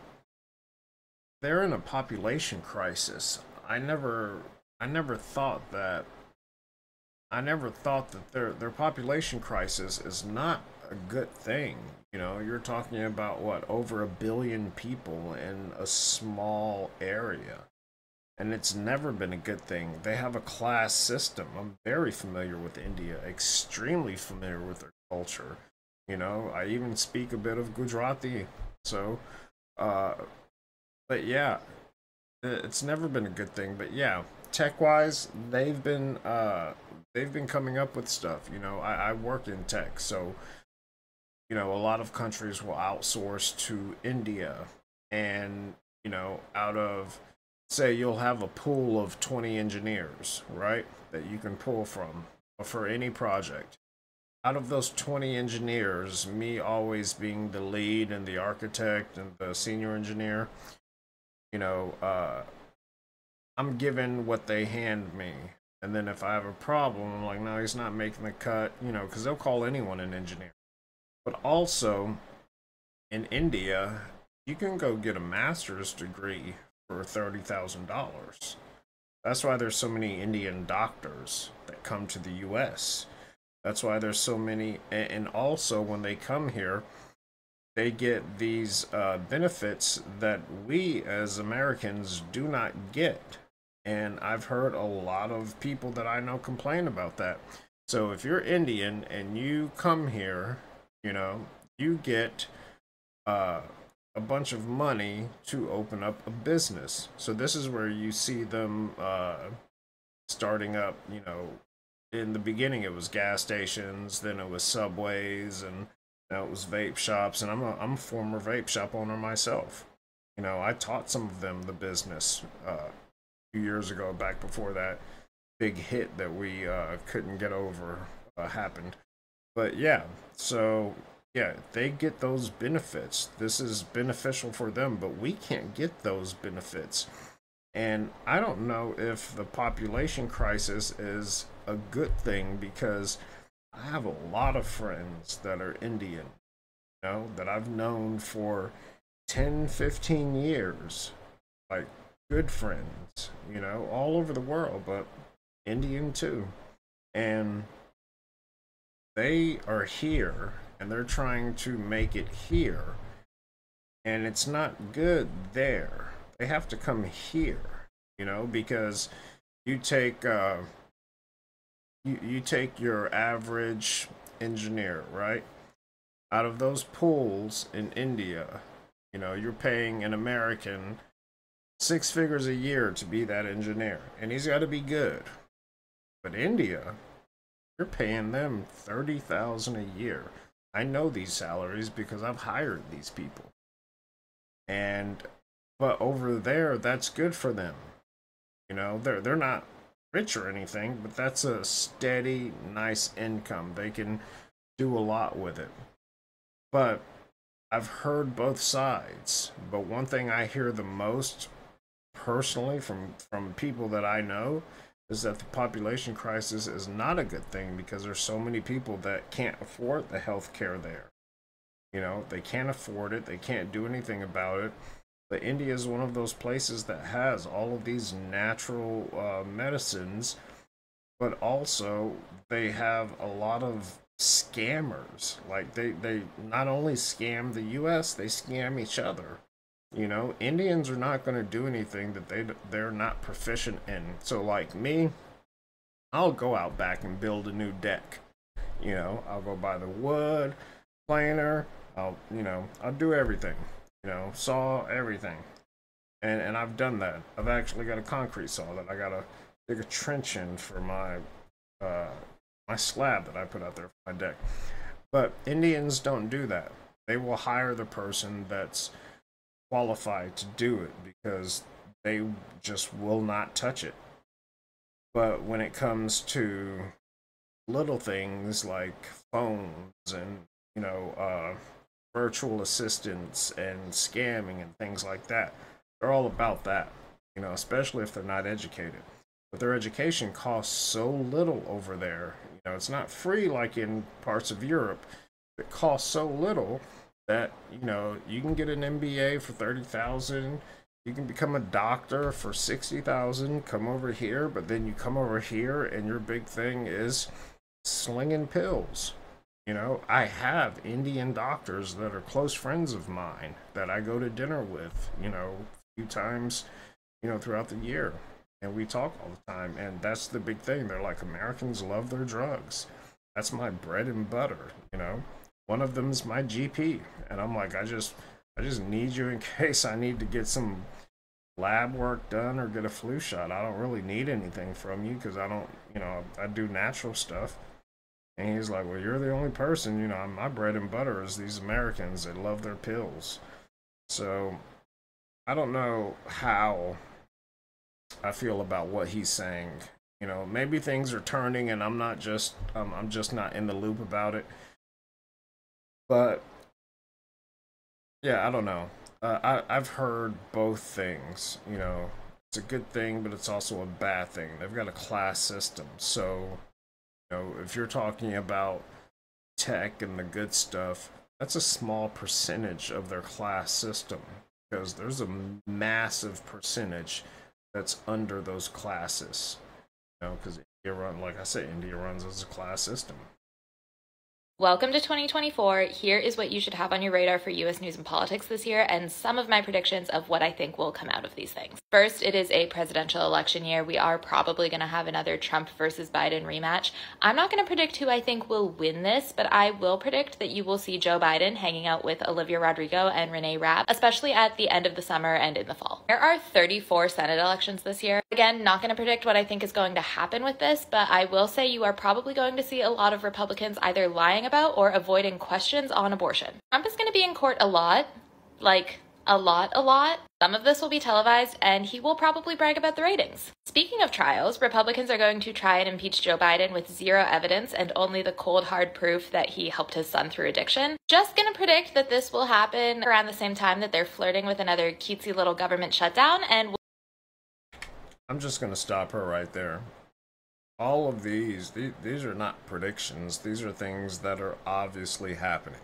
they're in a population crisis. I never, I never thought that. I never thought that their their population crisis is not a good thing. You know, you're talking about what over a billion people in a small area and it's never been a good thing. They have a class system. I'm very familiar with India, extremely familiar with their culture. You know, I even speak a bit of Gujarati. So, uh, but yeah, it's never been a good thing. But yeah, tech wise, they've been uh, they've been coming up with stuff. You know, I, I work in tech, so you know, a lot of countries will outsource to India, and you know, out of say you'll have a pool of 20 engineers, right? That you can pull from for any project. Out of those 20 engineers, me always being the lead and the architect and the senior engineer, you know, uh, I'm given what they hand me. And then if I have a problem, I'm like, no, he's not making the cut, you know, because they'll call anyone an engineer. But also, in India, you can go get a master's degree for $30,000. That's why there's so many Indian doctors that come to the US. That's why there's so many, and also when they come here, they get these uh, benefits that we as Americans do not get. And I've heard a lot of people that I know complain about that. So if you're Indian and you come here, you know, you get uh, a bunch of money to open up a business. So this is where you see them uh, starting up, you know, in the beginning it was gas stations, then it was subways, and now it was vape shops. And I'm a, I'm a former vape shop owner myself. You know, I taught some of them the business uh, a few years ago, back before that big hit that we uh, couldn't get over uh, happened. But yeah, so yeah, they get those benefits. This is beneficial for them, but we can't get those benefits. And I don't know if the population crisis is a good thing because I have a lot of friends that are Indian, you know, that I've known for 10, 15 years. Like good friends, you know, all over the world, but Indian too. And they are here and they're trying to make it here. And it's not good there. They have to come here, you know, because you take uh you, you take your average engineer, right? Out of those pools in India, you know, you're paying an American six figures a year to be that engineer, and he's got to be good. But India, you're paying them 30,000 a year. I know these salaries because I've hired these people. And but over there that's good for them. You know, they're they're not rich or anything, but that's a steady, nice income. They can do a lot with it. But I've heard both sides. But one thing I hear the most personally from from people that I know is that the population crisis is not a good thing because there's so many people that can't afford the health care there. You know, they can't afford it, they can't do anything about it. But India is one of those places that has all of these natural uh, medicines, but also they have a lot of scammers. Like they, they not only scam the US, they scam each other. You know, Indians are not going to do anything that they they're not proficient in. So like me, I'll go out back and build a new deck. You know, I'll go buy the wood, planer, I'll, you know, I'll do everything. You know, saw everything. And and I've done that. I've actually got a concrete saw that I got to dig a trench in for my uh my slab that I put out there for my deck. But Indians don't do that. They will hire the person that's qualified to do it because they just will not touch it. But when it comes to little things like phones and, you know, uh, virtual assistants and scamming and things like that, they're all about that, you know, especially if they're not educated. But their education costs so little over there. You know, it's not free like in parts of Europe. It costs so little that you know you can get an MBA for thirty thousand. You can become a doctor for sixty thousand. Come over here, but then you come over here, and your big thing is slinging pills. You know, I have Indian doctors that are close friends of mine that I go to dinner with. You know, a few times, you know, throughout the year, and we talk all the time. And that's the big thing. They're like Americans love their drugs. That's my bread and butter. You know one of them's my GP, and I'm like, I just, I just need you in case I need to get some lab work done or get a flu shot. I don't really need anything from you because I don't, you know, I do natural stuff. And he's like, well, you're the only person, you know, my bread and butter is these Americans that love their pills. So I don't know how I feel about what he's saying. You know, maybe things are turning and I'm not just, um, I'm just not in the loop about it. But yeah, I don't know. Uh, I I've heard both things. You know, it's a good thing, but it's also a bad thing. They've got a class system, so you know if you're talking about tech and the good stuff, that's a small percentage of their class system because there's a massive percentage that's under those classes. You know, because India run, like I said, India runs as a class system. Welcome to 2024. Here is what you should have on your radar for US news and politics this year, and some of my predictions of what I think will come out of these things. First, it is a presidential election year. We are probably going to have another Trump versus Biden rematch. I'm not going to predict who I think will win this, but I will predict that you will see Joe Biden hanging out with Olivia Rodrigo and Renee Rapp, especially at the end of the summer and in the fall. There are 34 Senate elections this year. Again, not going to predict what I think is going to happen with this, but I will say you are probably going to see a lot of Republicans either lying about or avoiding questions on abortion. Trump is going to be in court a lot, like a lot, a lot. Some of this will be televised, and he will probably brag about the ratings. Speaking of trials, Republicans are going to try and impeach Joe Biden with zero evidence and only the cold, hard proof that he helped his son through addiction. Just gonna predict that this will happen around the same time that they're flirting with another cutesy little government shutdown, and I'm just gonna stop her right there all of these, these are not predictions. These are things that are obviously happening.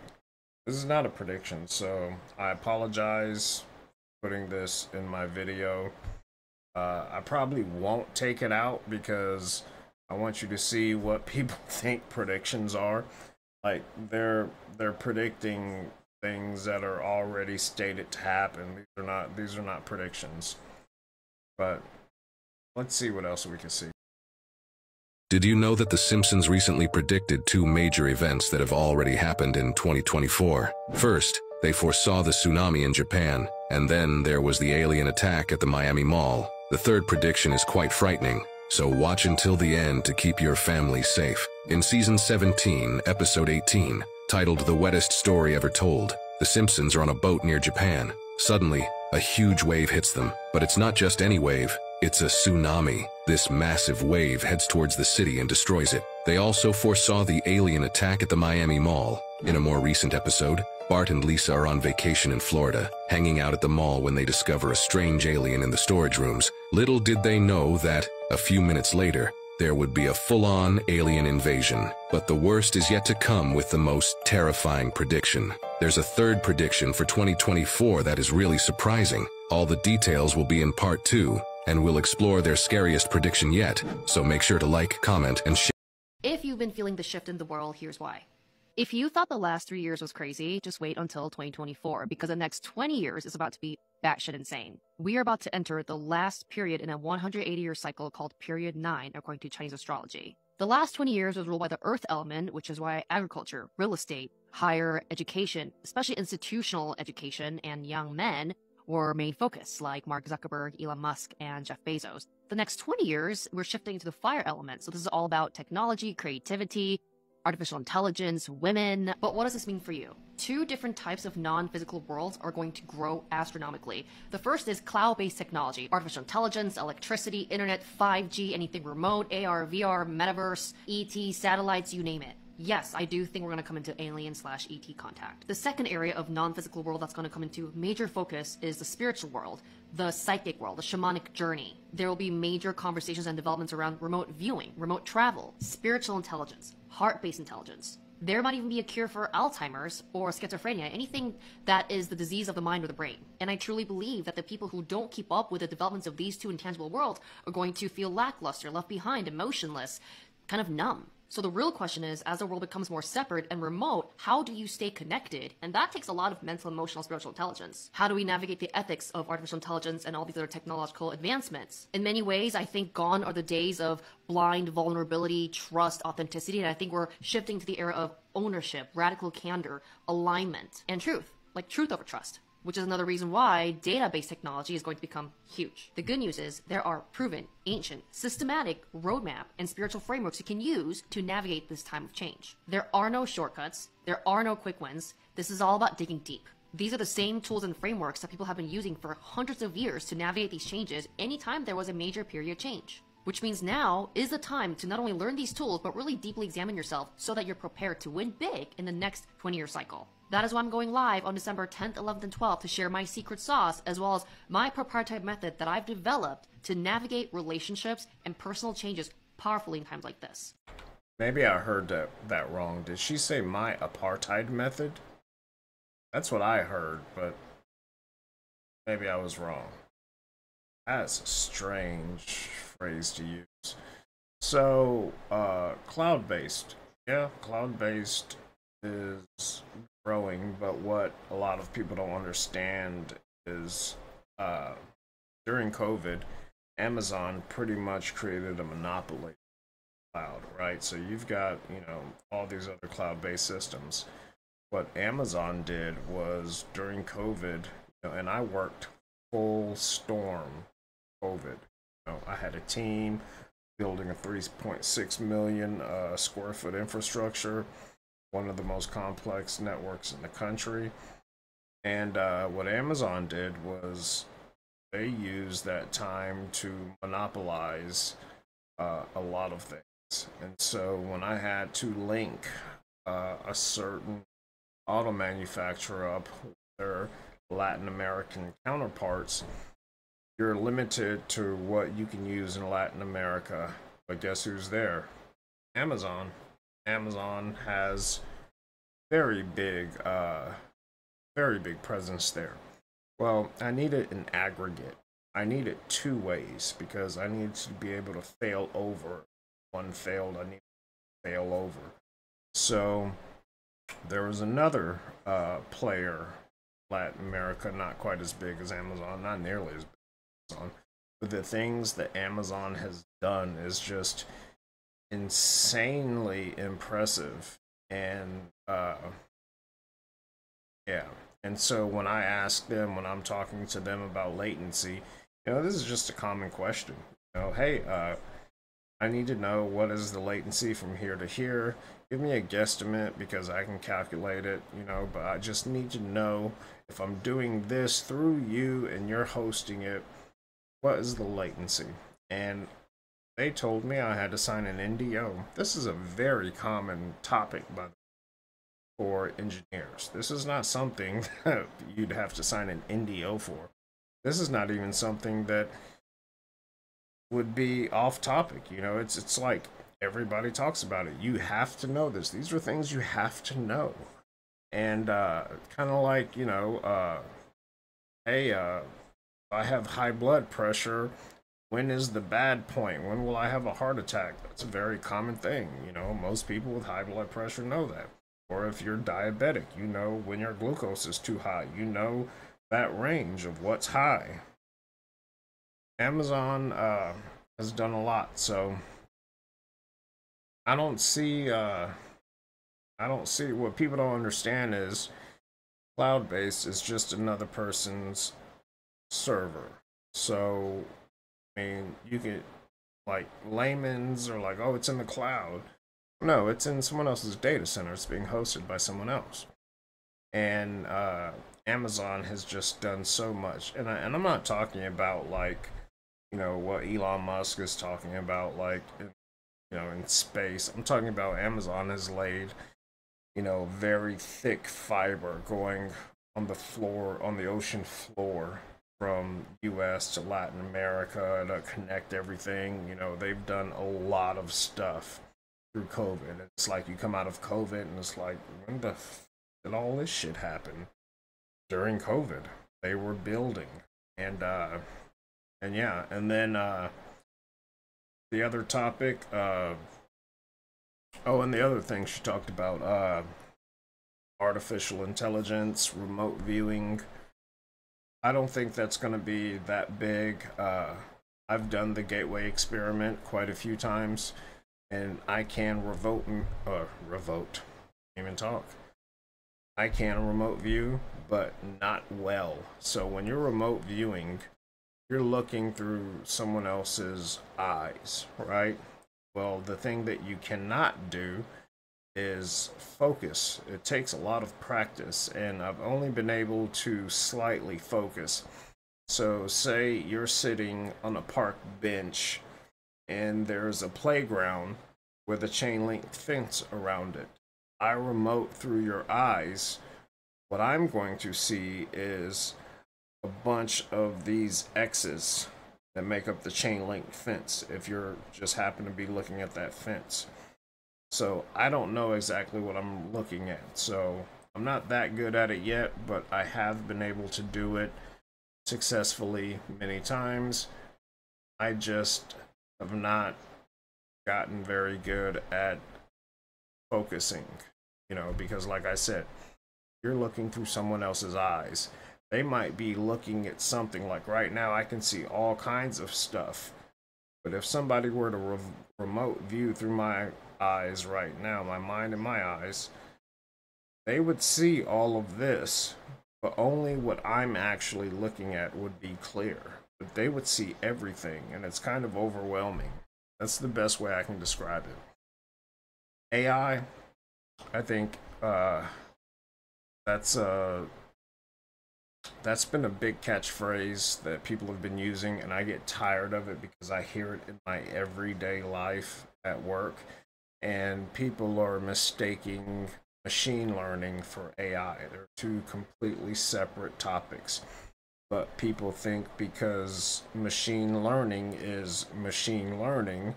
This is not a prediction, so I apologize putting this in my video. Uh, I probably won't take it out because I want you to see what people think predictions are. Like they're they're predicting things that are already stated to happen. These are not these are not predictions. But let's see what else we can see. Did you know that The Simpsons recently predicted two major events that have already happened in 2024? First, they foresaw the tsunami in Japan, and then there was the alien attack at the Miami Mall. The third prediction is quite frightening, so watch until the end to keep your family safe. In season 17, episode 18, titled The Wettest Story Ever Told, the Simpsons are on a boat near Japan. Suddenly, a huge wave hits them, but it's not just any wave. It's a tsunami. This massive wave heads towards the city and destroys it. They also foresaw the alien attack at the Miami Mall. In a more recent episode, Bart and Lisa are on vacation in Florida, hanging out at the mall when they discover a strange alien in the storage rooms. Little did they know that, a few minutes later, there would be a full-on alien invasion. But the worst is yet to come with the most terrifying prediction. There's a third prediction for 2024 that is really surprising. All the details will be in part two, and we'll explore their scariest prediction yet, so make sure to like, comment, and share. If you've been feeling the shift in the world, here's why. If you thought the last three years was crazy, just wait until 2024, because the next 20 years is about to be batshit insane. We are about to enter the last period in a 180 year cycle called Period 9, according to Chinese astrology. The last 20 years was ruled by the earth element, which is why agriculture, real estate, higher education, especially institutional education, and young men were main focus, like Mark Zuckerberg, Elon Musk, and Jeff Bezos. The next 20 years, we're shifting to the fire element. So this is all about technology, creativity, artificial intelligence, women. But what does this mean for you? Two different types of non-physical worlds are going to grow astronomically. The first is cloud-based technology, artificial intelligence, electricity, internet, 5G, anything remote, AR, VR, metaverse, ET, satellites, you name it. Yes, I do think we're going to come into alien slash ET contact. The second area of non-physical world that's going to come into major focus is the spiritual world, the psychic world, the shamanic journey. There will be major conversations and developments around remote viewing, remote travel, spiritual intelligence, heart-based intelligence. There might even be a cure for Alzheimer's or schizophrenia, anything that is the disease of the mind or the brain. And I truly believe that the people who don't keep up with the developments of these two intangible worlds are going to feel lackluster, left behind, emotionless, kind of numb. So the real question is, as the world becomes more separate and remote, how do you stay connected? And that takes a lot of mental, emotional, spiritual intelligence. How do we navigate the ethics of artificial intelligence and all these other technological advancements? In many ways, I think gone are the days of blind vulnerability, trust, authenticity, and I think we're shifting to the era of ownership, radical candor, alignment, and truth, like truth over trust which is another reason why database technology is going to become huge. The good news is there are proven, ancient, systematic roadmap and spiritual frameworks you can use to navigate this time of change. There are no shortcuts, there are no quick wins. This is all about digging deep. These are the same tools and frameworks that people have been using for hundreds of years to navigate these changes anytime there was a major period change. Which means now is the time to not only learn these tools, but really deeply examine yourself so that you're prepared to win big in the next 20 year cycle. That is why I'm going live on December 10th, 11th, and 12th to share my secret sauce as well as my proprietary method that I've developed to navigate relationships and personal changes powerfully in times like this. Maybe I heard that, that wrong. Did she say my apartheid method? That's what I heard, but maybe I was wrong. That's a strange phrase to use. So, uh, cloud based. Yeah, cloud based is growing, but what a lot of people don't understand is uh, during COVID, Amazon pretty much created a monopoly cloud, right? So you've got, you know, all these other cloud based systems. What Amazon did was during COVID, you know, and I worked full storm COVID know, I had a team building a 3.6 million uh, square foot infrastructure, one of the most complex networks in the country. And uh, what Amazon did was they used that time to monopolize uh, a lot of things. And so when I had to link uh, a certain auto manufacturer up with their Latin American counterparts, you're limited to what you can use in Latin America. But guess who's there? Amazon. Amazon has very big, uh, very big presence there. Well, I need it in aggregate. I need it two ways because I need to be able to fail over. One failed, I need to fail over. So there was another uh, player, Latin America, not quite as big as Amazon, not nearly as big Amazon. But the things that Amazon has done is just insanely impressive. And uh, yeah. And so when I ask them, when I'm talking to them about latency, you know, this is just a common question. You know, hey, uh, I need to know what is the latency from here to here. Give me a guesstimate because I can calculate it, you know, but I just need to know if I'm doing this through you and you're hosting it, what is the latency? And they told me I had to sign an NDO. This is a very common topic by for engineers. This is not something you'd have to sign an NDO for. This is not even something that would be off topic. You know, it's it's like everybody talks about it. You have to know this. These are things you have to know. And uh kind of like, you know, uh hey, uh I have high blood pressure. When is the bad point? When will I have a heart attack? That's a very common thing. You know, most people with high blood pressure know that. Or if you're diabetic, you know when your glucose is too high. You know that range of what's high. Amazon uh, has done a lot, so I don't see. Uh, I don't see what people don't understand is cloud based is just another person's server. So, I mean, you could like layman's or like, oh, it's in the cloud. No, it's in someone else's data center. It's being hosted by someone else. And uh, Amazon has just done so much. And, I, and I'm not talking about like, you know, what Elon Musk is talking about, like, you know, in space. I'm talking about Amazon has laid, you know, very thick fiber going on the floor, on the ocean floor from US to Latin America to connect everything. You know, they've done a lot of stuff through COVID. It's like you come out of COVID and it's like, when the f- did all this shit happen? During COVID. They were building. And, uh, and yeah, and then, uh, the other topic, uh, oh, and the other thing she talked about, uh, artificial intelligence, remote viewing. I don't think that's going to be that big. Uh, I've done the gateway experiment quite a few times and I can revote, uh, revote, even talk. I can remote view, but not well. So when you're remote viewing, you're looking through someone else's eyes, right? Well, the thing that you cannot do is focus. It takes a lot of practice, and I've only been able to slightly focus. So, say you're sitting on a park bench and there's a playground with a chain link fence around it. I remote through your eyes. What I'm going to see is a bunch of these X's that make up the chain link fence if you're just happen to be looking at that fence. So I don't know exactly what I'm looking at. So I'm not that good at it yet, but I have been able to do it successfully many times. I just have not gotten very good at focusing, you know, because like I said, you're looking through someone else's eyes. They might be looking at something like right now, I can see all kinds of stuff. But if somebody were to re- remote view through my eyes right now, my mind and my eyes, they would see all of this, but only what I'm actually looking at would be clear. But they would see everything, and it's kind of overwhelming. That's the best way I can describe it. AI, I think uh, that's uh, that's been a big catchphrase that people have been using, and I get tired of it because I hear it in my everyday life at work, and people are mistaking machine learning for AI. They're two completely separate topics but people think because machine learning is machine learning,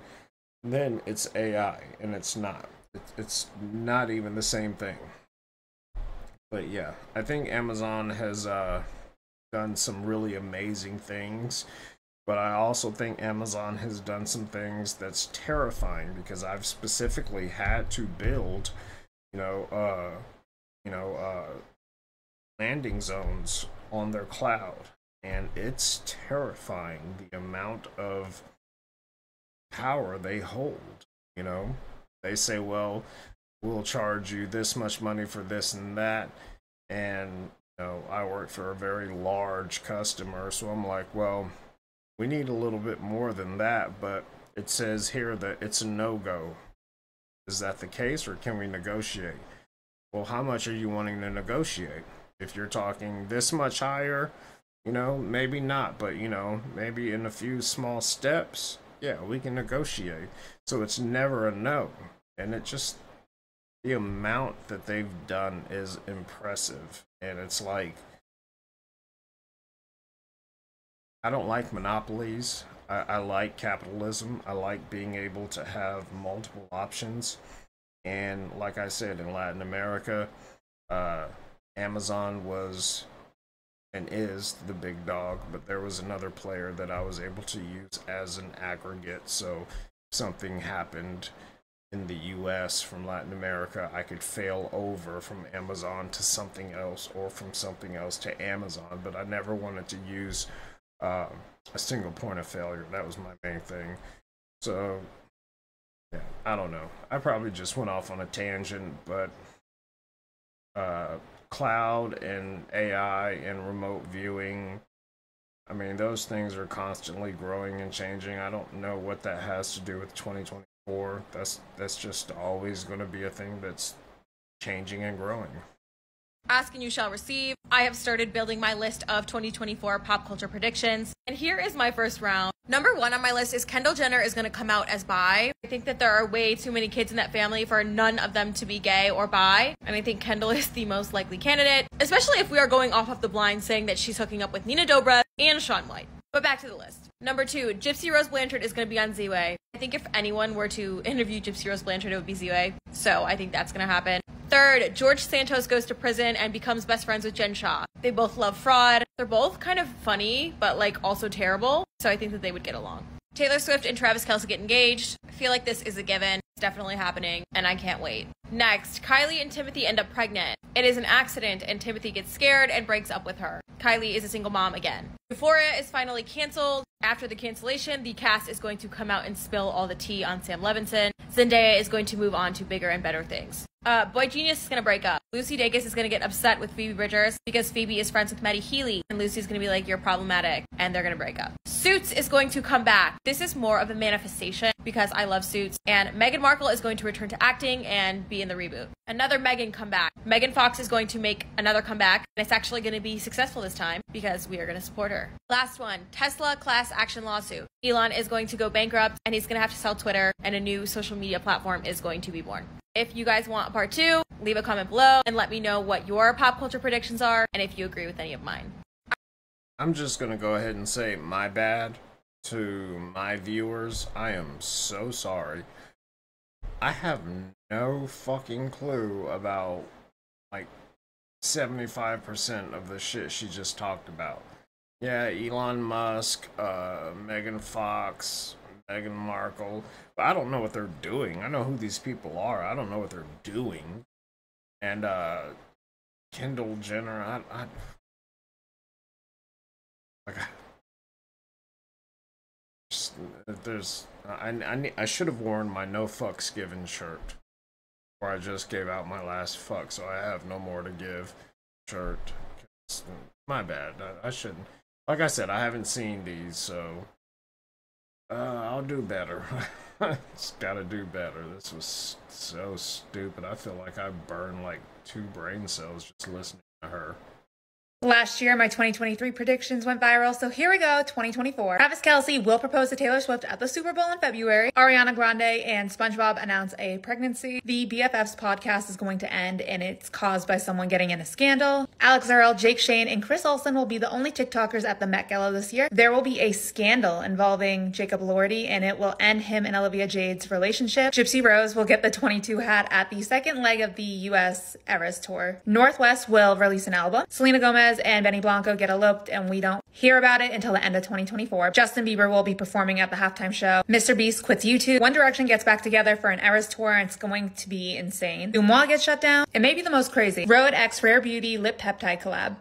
then it's AI, and it's not. It's not even the same thing. But yeah, I think Amazon has uh, done some really amazing things. But I also think Amazon has done some things that's terrifying because I've specifically had to build, you know, uh, you know, uh, landing zones on their cloud. And it's terrifying the amount of power they hold. You know, they say, well, we'll charge you this much money for this and that. And, you know, I work for a very large customer. So I'm like, well, we need a little bit more than that. But it says here that it's a no go. Is that the case or can we negotiate? Well, how much are you wanting to negotiate? If you're talking this much higher, You know, maybe not, but you know, maybe in a few small steps, yeah, we can negotiate. So it's never a no. And it just, the amount that they've done is impressive. And it's like, I don't like monopolies. I, I like capitalism. I like being able to have multiple options. And like I said, in Latin America, uh, Amazon was and is the big dog, but there was another player that I was able to use as an aggregate. So something happened in the US from Latin America, I could fail over from Amazon to something else or from something else to Amazon, but I never wanted to use uh, a single point of failure. That was my main thing. So, yeah, I don't know. I probably just went off on a tangent, but uh, cloud and AI and remote viewing. I mean, those things are constantly growing and changing. I don't know what that has to do with 2024. That's that's just always going to be a thing that's changing and growing. Ask and you shall receive. I have started building my list of 2024 pop culture predictions. And here is my first round. Number one on my list is Kendall Jenner is going to come out as bi. I think that there are way too many kids in that family for none of them to be gay or bi. And I think Kendall is the most likely candidate, especially if we are going off of the blind saying that she's hooking up with Nina Dobrev and Shaun White. But back to the list. Number two, Gypsy Rose Blanchard is going to be on Z-Way. I think if anyone were to interview Gypsy Rose Blanchard, it would be Z-Way. So I think that's going to happen. Third, George Santos goes to prison and becomes best friends with Jen Shah. They both love fraud. They're both kind of funny, but like also terrible. So I think that they would get along. Taylor Swift and Travis Kelce get engaged. I feel like this is a given. It's definitely happening, and I can't wait. Next, Kylie and Timothée end up pregnant. It is an accident, and Timothée gets scared and breaks up with her. Kylie is a single mom again. Euphoria is finally canceled. After the cancellation, the cast is going to come out and spill all the tea on Sam Levinson. Zendaya is going to move on to bigger and better things. Uh, boygenius is going to break up. Lucy Dacus is going to get upset with Phoebe Bridgers because Phoebe is friends with Matty Healy, and Lucy's going to be like, You're problematic, and they're going to break up. Suits is going to come back. This is more of a manifestation because I love Suits, and Meghan Markle is going to return to acting and be in the reboot. Another Megan comeback. Megan Fox is going to make another comeback, and it's actually going to be successful this time because we are going to support her. Last one Tesla class action lawsuit. Elon is going to go bankrupt, and he's going to have to sell Twitter, and a new social media platform is going to be born. If you guys want part two, leave a comment below and let me know what your pop culture predictions are and if you agree with any of mine. I'm just gonna go ahead and say my bad to my viewers. I am so sorry. I have no fucking clue about like 75% of the shit she just talked about. Yeah, Elon Musk, uh, Megan Fox, Meghan Markle. But I don't know what they're doing. I know who these people are. I don't know what they're doing. And uh Kendall Jenner, I, I like there's I I, I should have worn my no fucks given shirt. Where I just gave out my last fuck, so I have no more to give shirt. My bad. I, I shouldn't. Like I said, I haven't seen these, so uh, I'll do better. Just gotta do better. This was so stupid. I feel like I burned like two brain cells just listening to her. Last year, my 2023 predictions went viral, so here we go, 2024. Travis Kelce will propose to Taylor Swift at the Super Bowl in February. Ariana Grande and SpongeBob announce a pregnancy. The BFFs podcast is going to end, and it's caused by someone getting in a scandal. Alex Earle, Jake Shane, and Chris Olsen will be the only TikTokers at the Met Gala this year. There will be a scandal involving Jacob Elordi, and it will end him and Olivia Jade's relationship. Gypsy Rose will get the 22 hat at the second leg of the U.S. Eras Tour. North West will release an album. Selena Gomez and Benny Blanco get eloped, and we don't hear about it until the end of 2024. Justin Bieber will be performing at the halftime show. Mr. Beast quits YouTube. One Direction gets back together for an Eras tour, and it's going to be insane. Deuxmoi gets shut down. It may be the most crazy. Rhode X Rare Beauty Lip Peptide collab.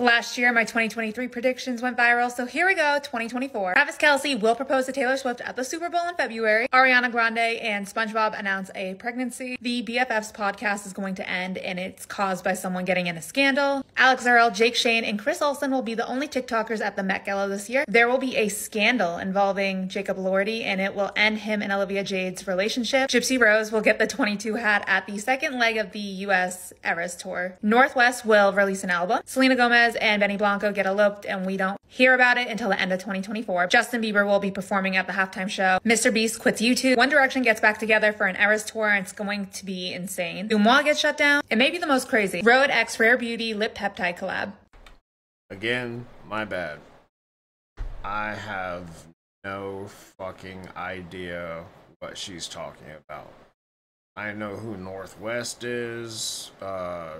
Last year, my 2023 predictions went viral, so here we go, 2024. Travis Kelce will propose to Taylor Swift at the Super Bowl in February. Ariana Grande and SpongeBob announce a pregnancy. The BFFs podcast is going to end, and it's caused by someone getting in a scandal. Alex Earle, Jake Shane, and Chris Olsen will be the only TikTokers at the Met Gala this year. There will be a scandal involving Jacob Elordi, and it will end him and Olivia Jade's relationship. Gypsy Rose will get the 22 hat at the second leg of the U.S. Eras Tour. North West will release an album. Selena Gomez Gomez and Benny Blanco get eloped and we don't hear about it until the end of 2024. Justin Bieber will be performing at the halftime show. Mr. Beast quits YouTube. One Direction gets back together for an Eras tour and it's going to be insane. Umoa gets shut down. It may be the most crazy. Rhode X Rare Beauty Lip Peptide collab. Again, my bad. I have no fucking idea what she's talking about. I know who North West is. Uh,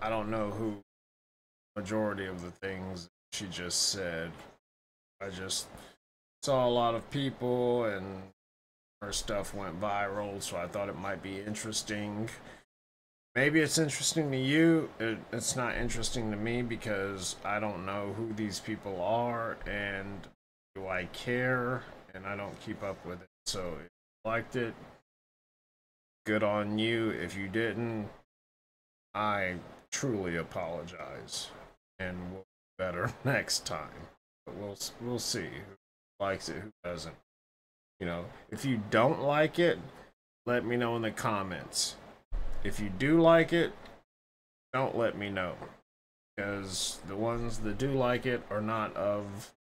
I don't know who majority of the things she just said. I just saw a lot of people and her stuff went viral, so I thought it might be interesting. Maybe it's interesting to you. It, it's not interesting to me because I don't know who these people are and do I care and I don't keep up with it. So if you liked it, good on you. If you didn't, I truly apologize and we'll be better next time. But we'll we'll see who likes it, who doesn't. You know, if you don't like it, let me know in the comments. If you do like it, don't let me know. Because the ones that do like it are not of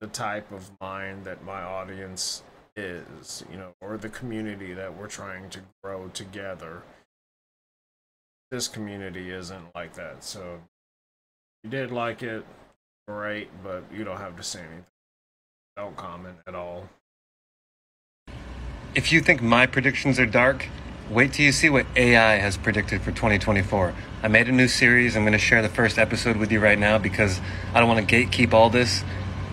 the type of mind that my audience is, you know, or the community that we're trying to grow together. This community isn't like that. So, you did like it, great, but you don't have to say anything. Don't comment at all. If you think my predictions are dark, wait till you see what AI has predicted for 2024. I made a new series. I'm going to share the first episode with you right now because I don't want to gatekeep all this.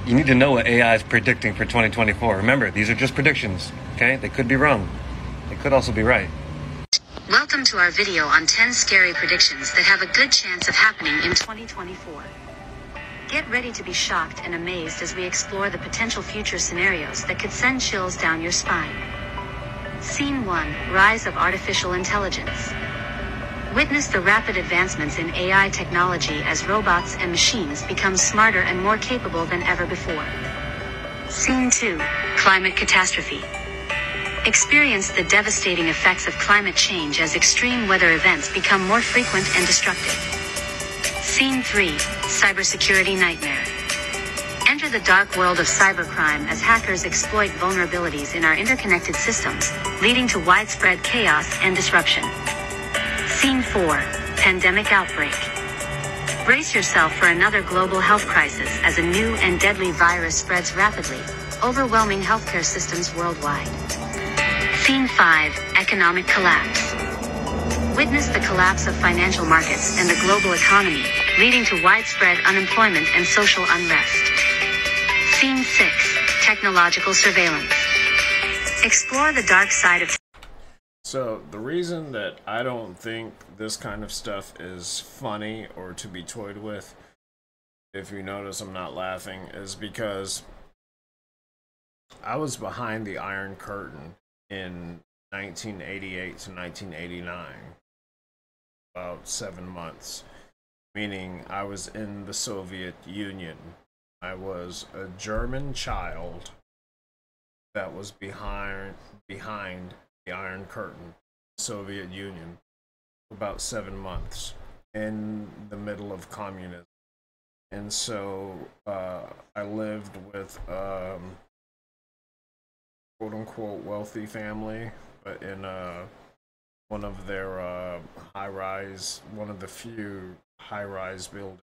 You need to know what AI is predicting for 2024. Remember, these are just predictions, okay? They could be wrong. They could also be right. Welcome to our video on 10 scary predictions that have a good chance of happening in 2024. Get ready to be shocked and amazed as we explore the potential future scenarios that could send chills down your spine. Scene 1 Rise of Artificial Intelligence. Witness the rapid advancements in AI technology as robots and machines become smarter and more capable than ever before. Scene 2 Climate Catastrophe. Experience the devastating effects of climate change as extreme weather events become more frequent and destructive. Scene 3 Cybersecurity Nightmare. Enter the dark world of cybercrime as hackers exploit vulnerabilities in our interconnected systems, leading to widespread chaos and disruption. Scene 4 Pandemic Outbreak. Brace yourself for another global health crisis as a new and deadly virus spreads rapidly, overwhelming healthcare systems worldwide. Scene 5 Economic Collapse. Witness the collapse of financial markets and the global economy, leading to widespread unemployment and social unrest. Scene 6 Technological Surveillance. Explore the dark side of So, the reason that I don't think this kind of stuff is funny or to be toyed with, if you notice I'm not laughing, is because I was behind the Iron Curtain in 1988 to 1989, about seven months, meaning I was in the Soviet Union. I was a German child that was behind behind the Iron Curtain, Soviet Union, about seven months in the middle of communism. And so uh, I lived with um, quote unquote wealthy family, but in uh, one of their uh, high rise, one of the few high rise buildings.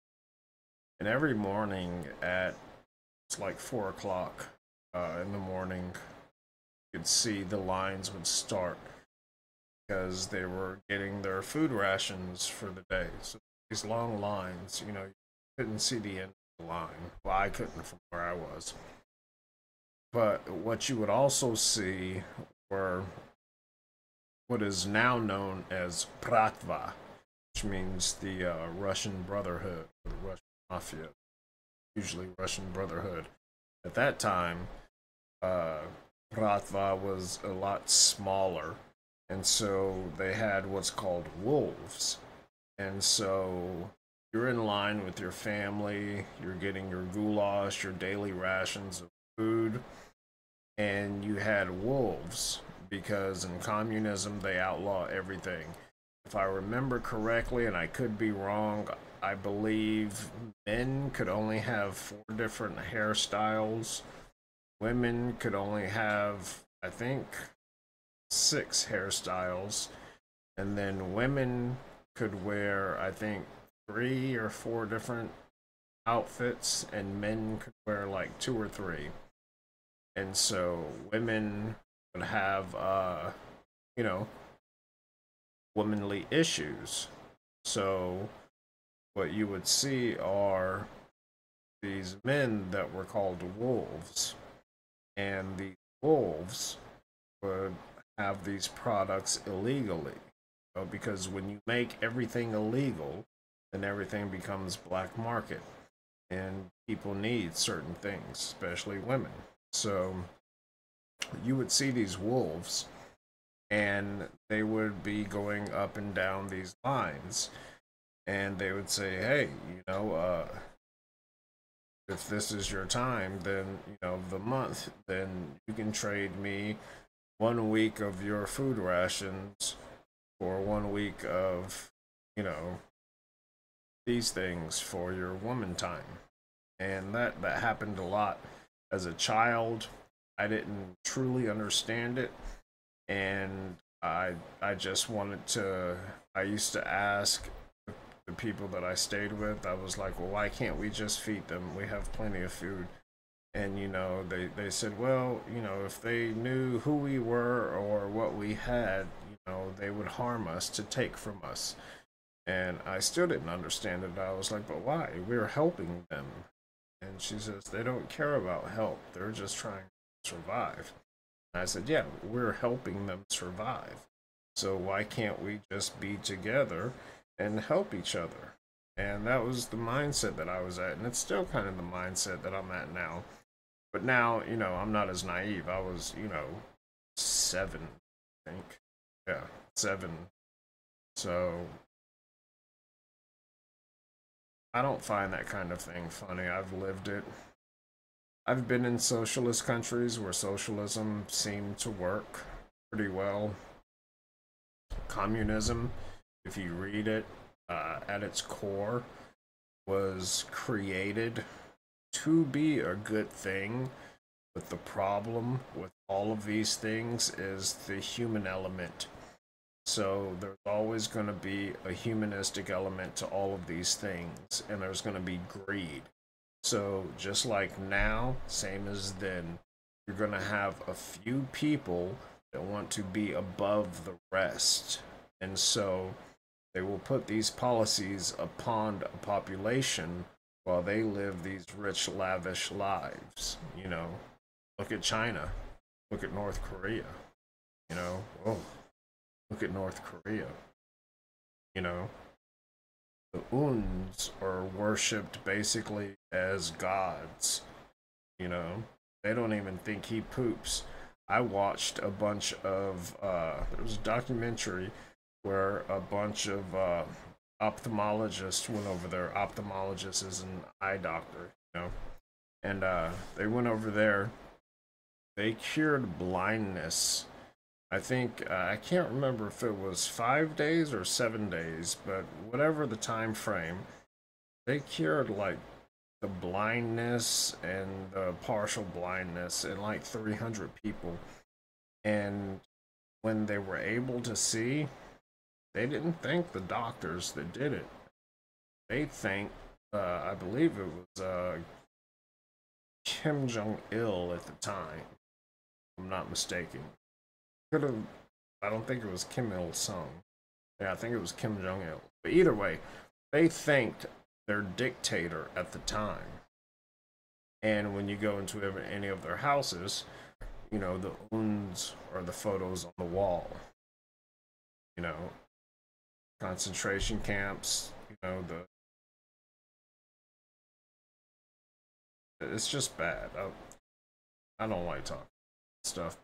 And every morning at it's like four o'clock uh, in the morning, you could see the lines would start because they were getting their food rations for the day. So these long lines, you know, you couldn't see the end of the line. Well, I couldn't from where I was. But what you would also see were what is now known as Bratva, which means the uh, Russian Brotherhood, or the Russian Mafia, usually Russian Brotherhood. At that time, uh, Bratva was a lot smaller, and so they had what's called wolves. And so you're in line with your family, you're getting your goulash, your daily rations of food, and you had wolves because in communism they outlaw everything. if I remember correctly, and I could be wrong, I believe men could only have four different hairstyles. Women could only have, I think, six hairstyles. And then women could wear, I think, three or four different outfits, and men could wear like two or three. And so women would have, uh, you know, womanly issues. So what you would see are these men that were called wolves. And the wolves would have these products illegally. Because when you make everything illegal, then everything becomes black market. And people need certain things, especially women. So you would see these wolves and they would be going up and down these lines and they would say hey you know uh if this is your time then you know the month then you can trade me one week of your food rations for one week of you know these things for your woman time. And that that happened a lot as a child i didn't truly understand it and I I just wanted to. I used to ask the people that I stayed with. I was like, well, why can't we just feed them? We have plenty of food. And you know, they they said, well, you know, if they knew who we were or what we had, you know, they would harm us to take from us. And I still didn't understand it. I was like, but why? We're helping them. And she says, they don't care about help. They're just trying to survive. And I said, yeah, we're helping them survive. So why can't we just be together and help each other? And that was the mindset that I was at. And it's still kind of the mindset that I'm at now. But now, you know, I'm not as naive. I was, you know, seven, I think. Yeah, seven. So I don't find that kind of thing funny. I've lived it. I've been in socialist countries where socialism seemed to work pretty well. Communism, if you read it uh, at its core, was created to be a good thing. But the problem with all of these things is the human element. So there's always going to be a humanistic element to all of these things, and there's going to be greed. So just like now, same as then, you're going to have a few people that want to be above the rest. And so they will put these policies upon a population while they live these rich, lavish lives. You know, look at China, look at North Korea. You know, oh, look at North Korea. You know, the Uns are worshipped basically as gods. You know, they don't even think he poops. I watched a bunch of uh, there was a documentary where a bunch of uh, ophthalmologists went over there. Ophthalmologist is an eye doctor, you know, and uh, they went over there. They cured blindness I think uh, I can't remember if it was five days or seven days, but whatever the time frame, they cured like the blindness and the partial blindness in like 300 people. And when they were able to see, they didn't thank the doctors that did it. They thanked, uh, I believe it was uh, Kim Jong Il at the time. I'm not mistaken could have. I don't think it was Kim Il Sung. Yeah, I think it was Kim Jong Il. But either way, they thanked their dictator at the time. And when you go into any of their houses, you know, the uns or the photos on the wall. You know, concentration camps, you know, the. It's just bad. I, I don't like talking stuff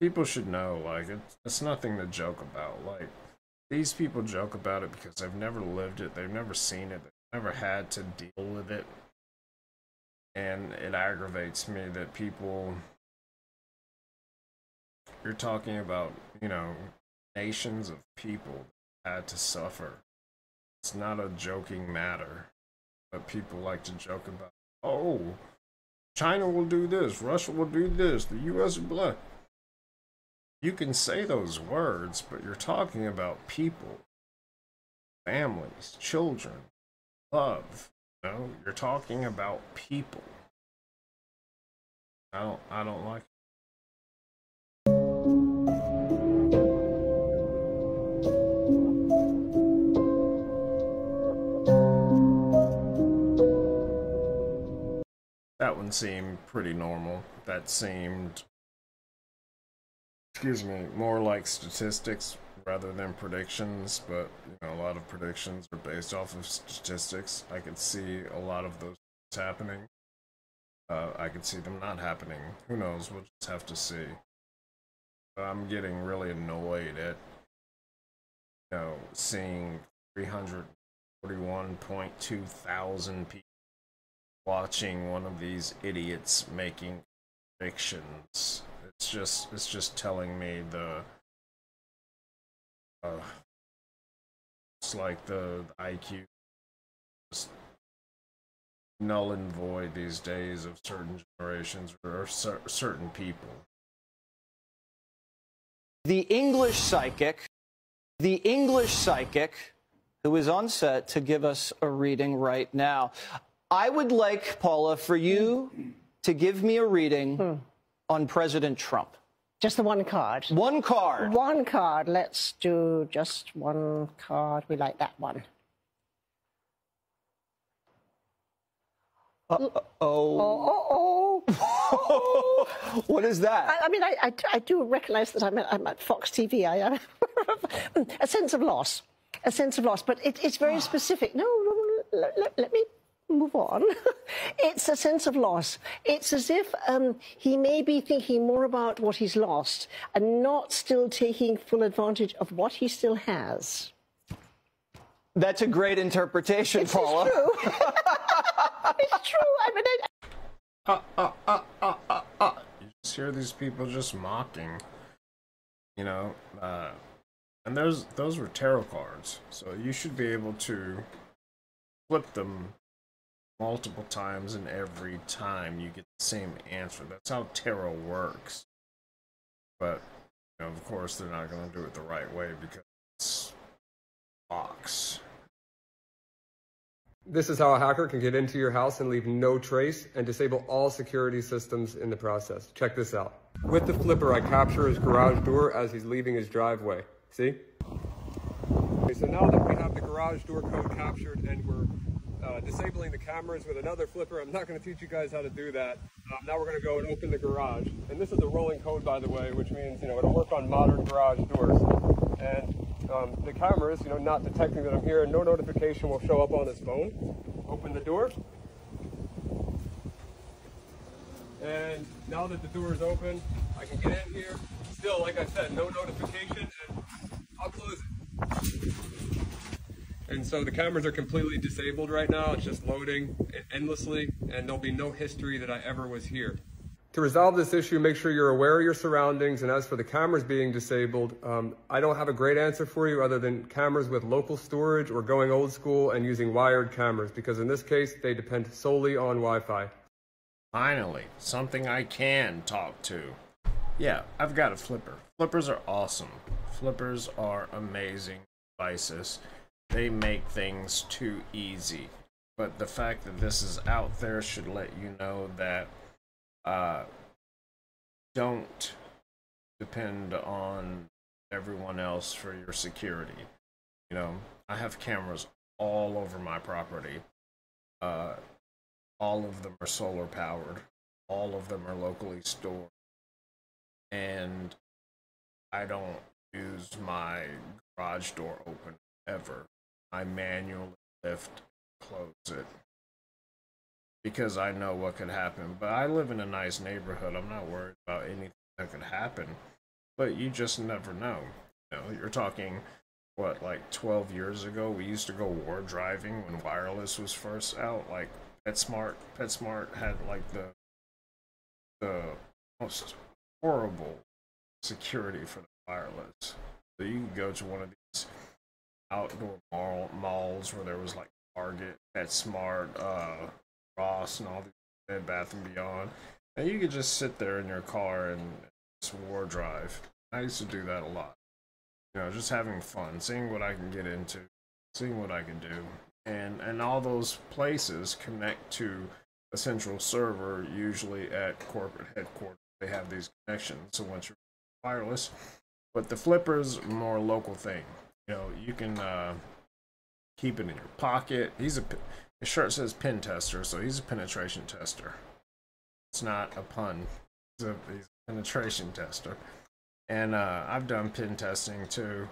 people should know like it's, it's nothing to joke about like these people joke about it because they've never lived it they've never seen it they've never had to deal with it and it aggravates me that people you're talking about you know nations of people had to suffer. It's not a joking matter, but people like to joke about. Oh, China will do this, Russia will do this, the U.S. blah. You can say those words, but you're talking about people, families, children, love. You know, you're talking about people. I don't. I don't like. That one seemed pretty normal. That seemed, excuse me, more like statistics rather than predictions. But you know, a lot of predictions are based off of statistics. I could see a lot of those happening. Uh, I could see them not happening. Who knows? We'll just have to see. But I'm getting really annoyed at, you know, seeing 341.2 thousand people watching one of these idiots making predictions. It's just it's just telling me the uh, it's like the, the IQ just null and void these days of certain generations or cer- certain people. The English psychic, the English psychic who is on set to give us a reading right now. I would like, Paula, for you to give me a reading on President Trump. Just the one card. One card. One card. Let's do just one card. We like that one. Uh oh. Oh, oh. what is that? I, I mean, I, I, I do recognize that I'm at, I'm at Fox TV. I am a sense of loss. A sense of loss. But it, it's very specific. No, no, no let, let, let me move on. it's a sense of loss. It's as if um, he may be thinking more about what he's lost and not still taking full advantage of what he still has. That's a great interpretation, It's Paula. true. it's true. I mean, it, Uh, uh, uh, uh, uh, uh. You just hear these people just mocking. You know, uh, and those those were tarot cards, so you should be able to flip them multiple times, and every time you get the same answer. That's how tarot works. But you know, of course, they're not going to do it the right way because it's box. This is how a hacker can get into your house and leave no trace and disable all security systems in the process. Check this out. With the flipper, I capture his garage door as he's leaving his driveway. See? Okay, so now that we have the garage door code captured and we're uh, disabling the cameras with another flipper, I'm not going to teach you guys how to do that. Um, now we're going to go and open the garage. And this is a rolling code, by the way, which means, you know, it'll work on modern garage doors. And um, the cameras, you know, not detecting that I'm here, and no notification will show up on his phone. Open the door. And now that the door is open, I can get in here. Still, like I said, no notification, and I'll close it. And so the cameras are completely disabled right now. It's just loading endlessly, and there'll be no history that I ever was here. To resolve this issue, make sure you're aware of your surroundings. And as for the cameras being disabled, um, I don't have a great answer for you other than cameras with local storage or going old school and using wired cameras, because in this case, they depend solely on Wi-Fi. Finally, something I can talk to. Yeah, I've got a flipper. Flippers are awesome. Flippers are amazing devices. They make things too easy. But the fact that this is out there should let you know that uh, don't depend on everyone else for your security. You know, I have cameras all over my property. Uh, all of them are solar powered. All of them are locally stored. And I don't use my garage door open ever. I manually lift, close it. Because I know what could happen. But I live in a nice neighborhood. I'm not worried about anything that could happen. But you just never know. You know, you're talking what, like 12 years ago, we used to go war driving when wireless was first out. Like PetSmart, PetSmart had like the the most horrible security for the wireless. So you can go to one of outdoor mall, malls where there was like Target, PetSmart, uh, Ross, and all these Bed Bath and Beyond, and you could just sit there in your car and just war drive. I used to do that a lot. You know, just having fun, seeing what I can get into, seeing what I can do, and and all those places connect to a central server, usually at corporate headquarters. They have these connections, so once you're wireless, but the flipper's more local thing. You know, you can uh, keep it in your pocket. He's a his shirt says pen tester, so he's a penetration tester. It's not a pun. He's a, he's a penetration tester, and uh, I've done pen testing too.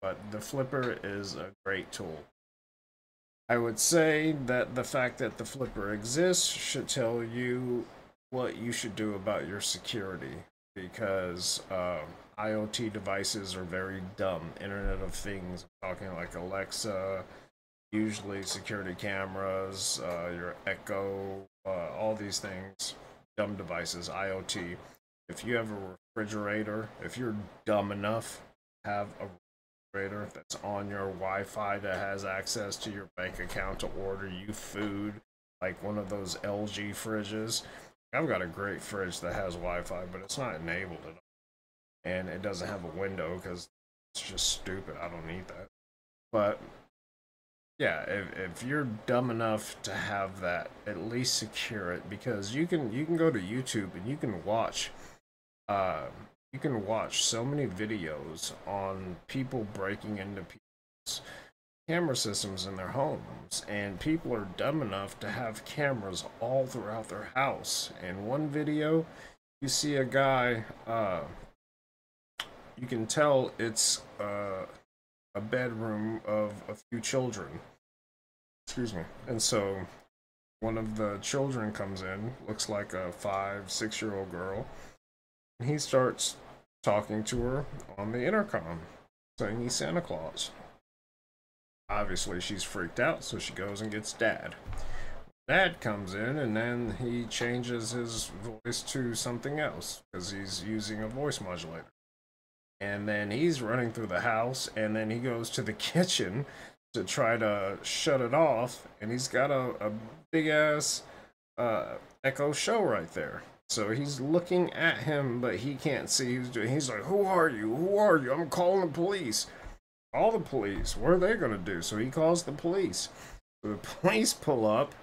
But the flipper is a great tool. I would say that the fact that the flipper exists should tell you what you should do about your security because uh, IoT devices are very dumb. Internet of Things, talking like Alexa, usually security cameras, uh, your Echo, uh, all these things, dumb devices, IoT. If you have a refrigerator, if you're dumb enough to have a refrigerator that's on your Wi-Fi that has access to your bank account to order you food, like one of those LG fridges. I've got a great fridge that has Wi-Fi, but it's not enabled at and it doesn't have a window because it's just stupid. I don't need that. But yeah, if, if you're dumb enough to have that, at least secure it because you can you can go to YouTube and you can watch uh, you can watch so many videos on people breaking into people's camera systems in their homes and people are dumb enough to have cameras all throughout their house in one video you see a guy uh, you can tell it's uh, a bedroom of a few children excuse me and so one of the children comes in looks like a five six year old girl and he starts talking to her on the intercom, saying he's Santa Claus. Obviously, she's freaked out, so she goes and gets dad. Dad comes in, and then he changes his voice to something else because he's using a voice modulator. And then he's running through the house, and then he goes to the kitchen to try to shut it off, and he's got a, a big ass uh, Echo Show right there. So he's looking at him, but he can't see who's doing. He's like, "Who are you? Who are you? I'm calling the police." Call the police. What are they gonna do? So he calls the police. The police pull up,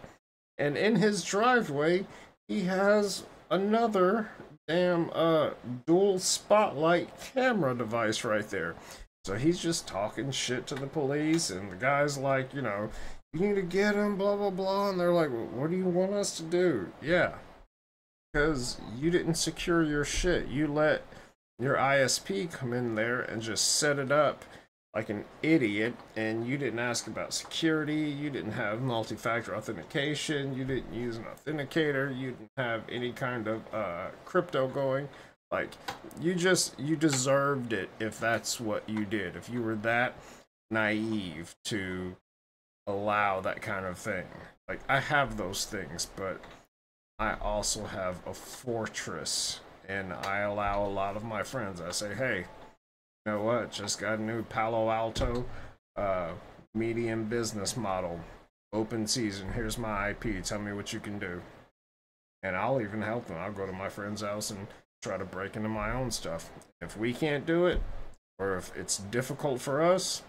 and in his driveway, he has another damn uh dual spotlight camera device right there. So he's just talking shit to the police, and the guy's like, you know, you need to get him, blah blah blah, and they're like, what do you want us to do? Yeah, because you didn't secure your shit. You let your ISP come in there and just set it up like an idiot, and you didn't ask about security. You didn't have multi factor authentication. You didn't use an authenticator. You didn't have any kind of uh, crypto going. Like, you just, you deserved it if that's what you did. If you were that naive to allow that kind of thing. Like, I have those things, but I also have a fortress and I allow a lot of my friends. I say, hey, know what? Just got a new Palo Alto uh, medium business model. Open season. Here's my IP. Tell me what you can do. And I'll even help them. I'll go to my friend's house and try to break into my own stuff. If we can't do it, or if it's difficult for us,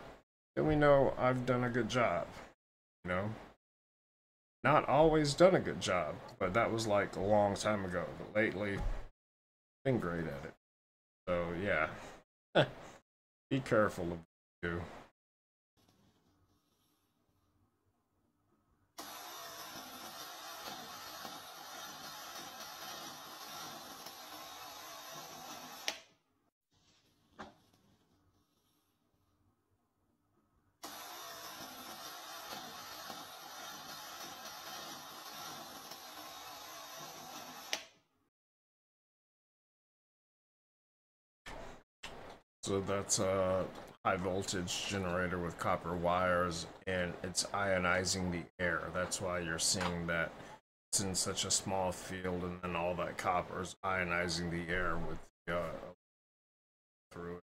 then we know I've done a good job. You know, not always done a good job, but that was like a long time ago. But lately, been great at it. So yeah, be careful of you. So that's a high voltage generator with copper wires and it's ionizing the air. That's why you're seeing that it's in such a small field and then all that copper is ionizing the air with the, uh, through it.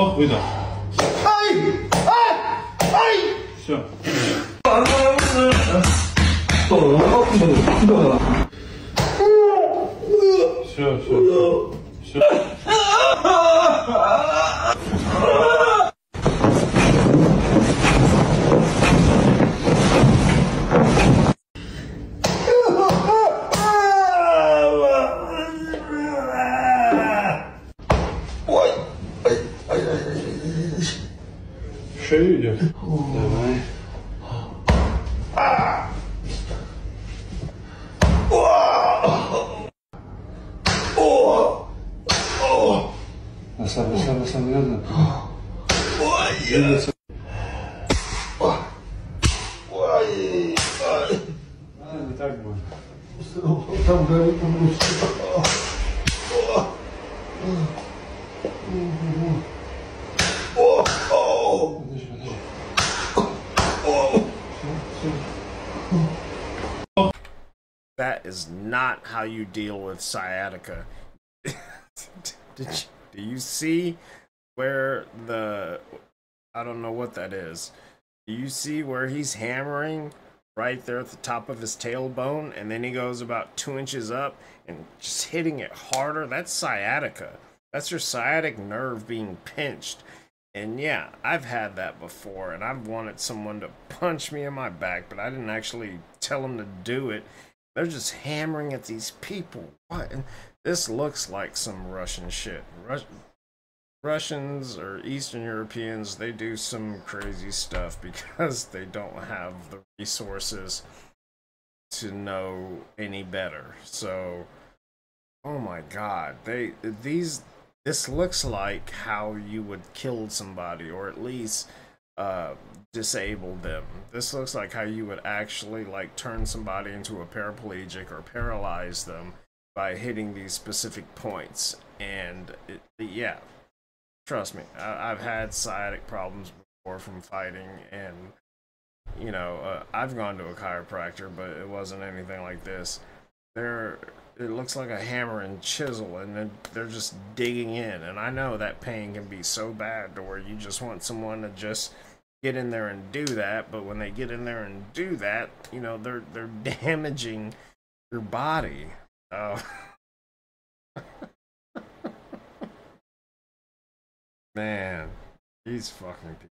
Oh, with. Hey! Hey! Hey! Sure. Sure, sure. Sure. Шею идет. With sciatica. Did you? Do you see where the I don't know what that is. Do you see where he's hammering right there at the top of his tailbone and then he goes about two inches up and just hitting it harder? That's sciatica. That's your sciatic nerve being pinched. And yeah, I've had that before and I've wanted someone to punch me in my back, but I didn't actually tell them to do it. They're just hammering at these people. What? And this looks like some Russian shit. Rus- Russians or Eastern Europeans, they do some crazy stuff because they don't have the resources to know any better. So, oh my god, they these this looks like how you would kill somebody or at least uh disable them. This looks like how you would actually like turn somebody into a paraplegic or paralyze them by hitting these specific points. And it, yeah, trust me, I, have had sciatic problems before from fighting, and you know, uh, I've gone to a chiropractor, but it wasn't anything like this. There, it looks like a hammer and chisel, and they're just digging in. And I know that pain can be so bad to where you just want someone to just get in there and do that. But when they get in there and do that, you know, they're they're damaging your body. Oh. Man, these fucking people.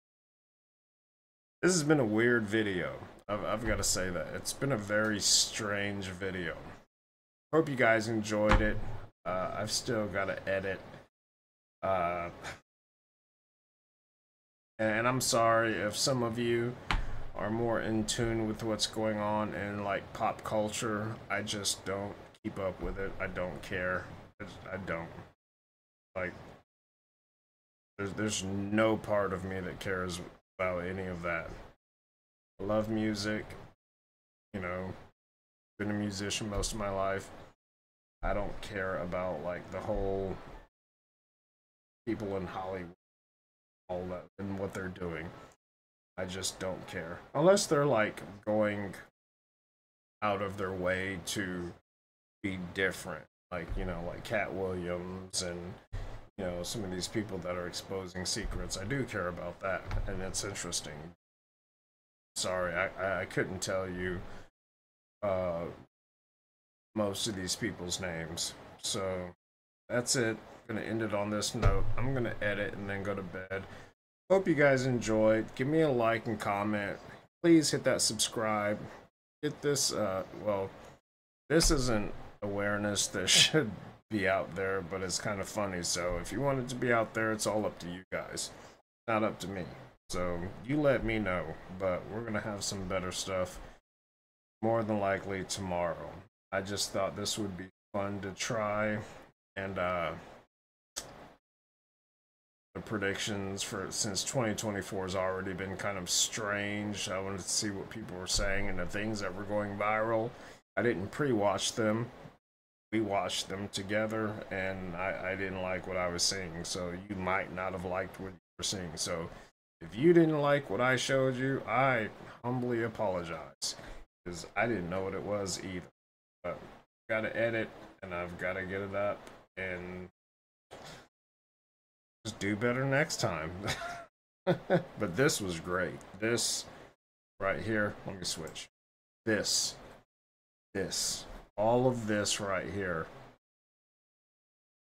This has been a weird video. I've, I've got to say that. It's been a very strange video. Hope you guys enjoyed it. Uh, I've still got to edit. Uh, and I'm sorry if some of you are more in tune with what's going on in like pop culture. I just don't keep up with it. I don't care. I don't. Like, there's, there's no part of me that cares about any of that. I love music. You know, been a musician most of my life. I don't care about like the whole people in Hollywood, all that, and what they're doing. I just don't care. Unless they're like going out of their way to be different. Like, you know, like Katt Williams and, you know, some of these people that are exposing secrets. I do care about that, and it's interesting. Sorry, I, I couldn't tell you uh, most of these people's names. So that's it. Going to end it on this note. I'm going to edit and then go to bed. Hope you guys enjoyed. Give me a like and comment. Please hit that subscribe. Hit this, uh, well, this isn't awareness that should be out there, but it's kind of funny. So if you want it to be out there, it's all up to you guys, not up to me. So you let me know, but we're gonna have some better stuff more than likely tomorrow. I just thought this would be fun to try, and uh, the predictions for since 2024 has already been kind of strange. I wanted to see what people were saying and the things that were going viral. I didn't pre-watch them. We watched them together, and I, I didn't like what I was seeing. So you might not have liked what you were seeing. So if you didn't like what I showed you, I humbly apologize because I didn't know what it was either. But I've got to edit, and I've got to get it up, and just do better next time. but this was great. This right here, let me switch. This, this, all of this right here,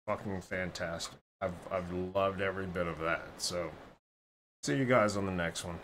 fucking fantastic. I've I've loved every bit of that. So, see you guys on the next one.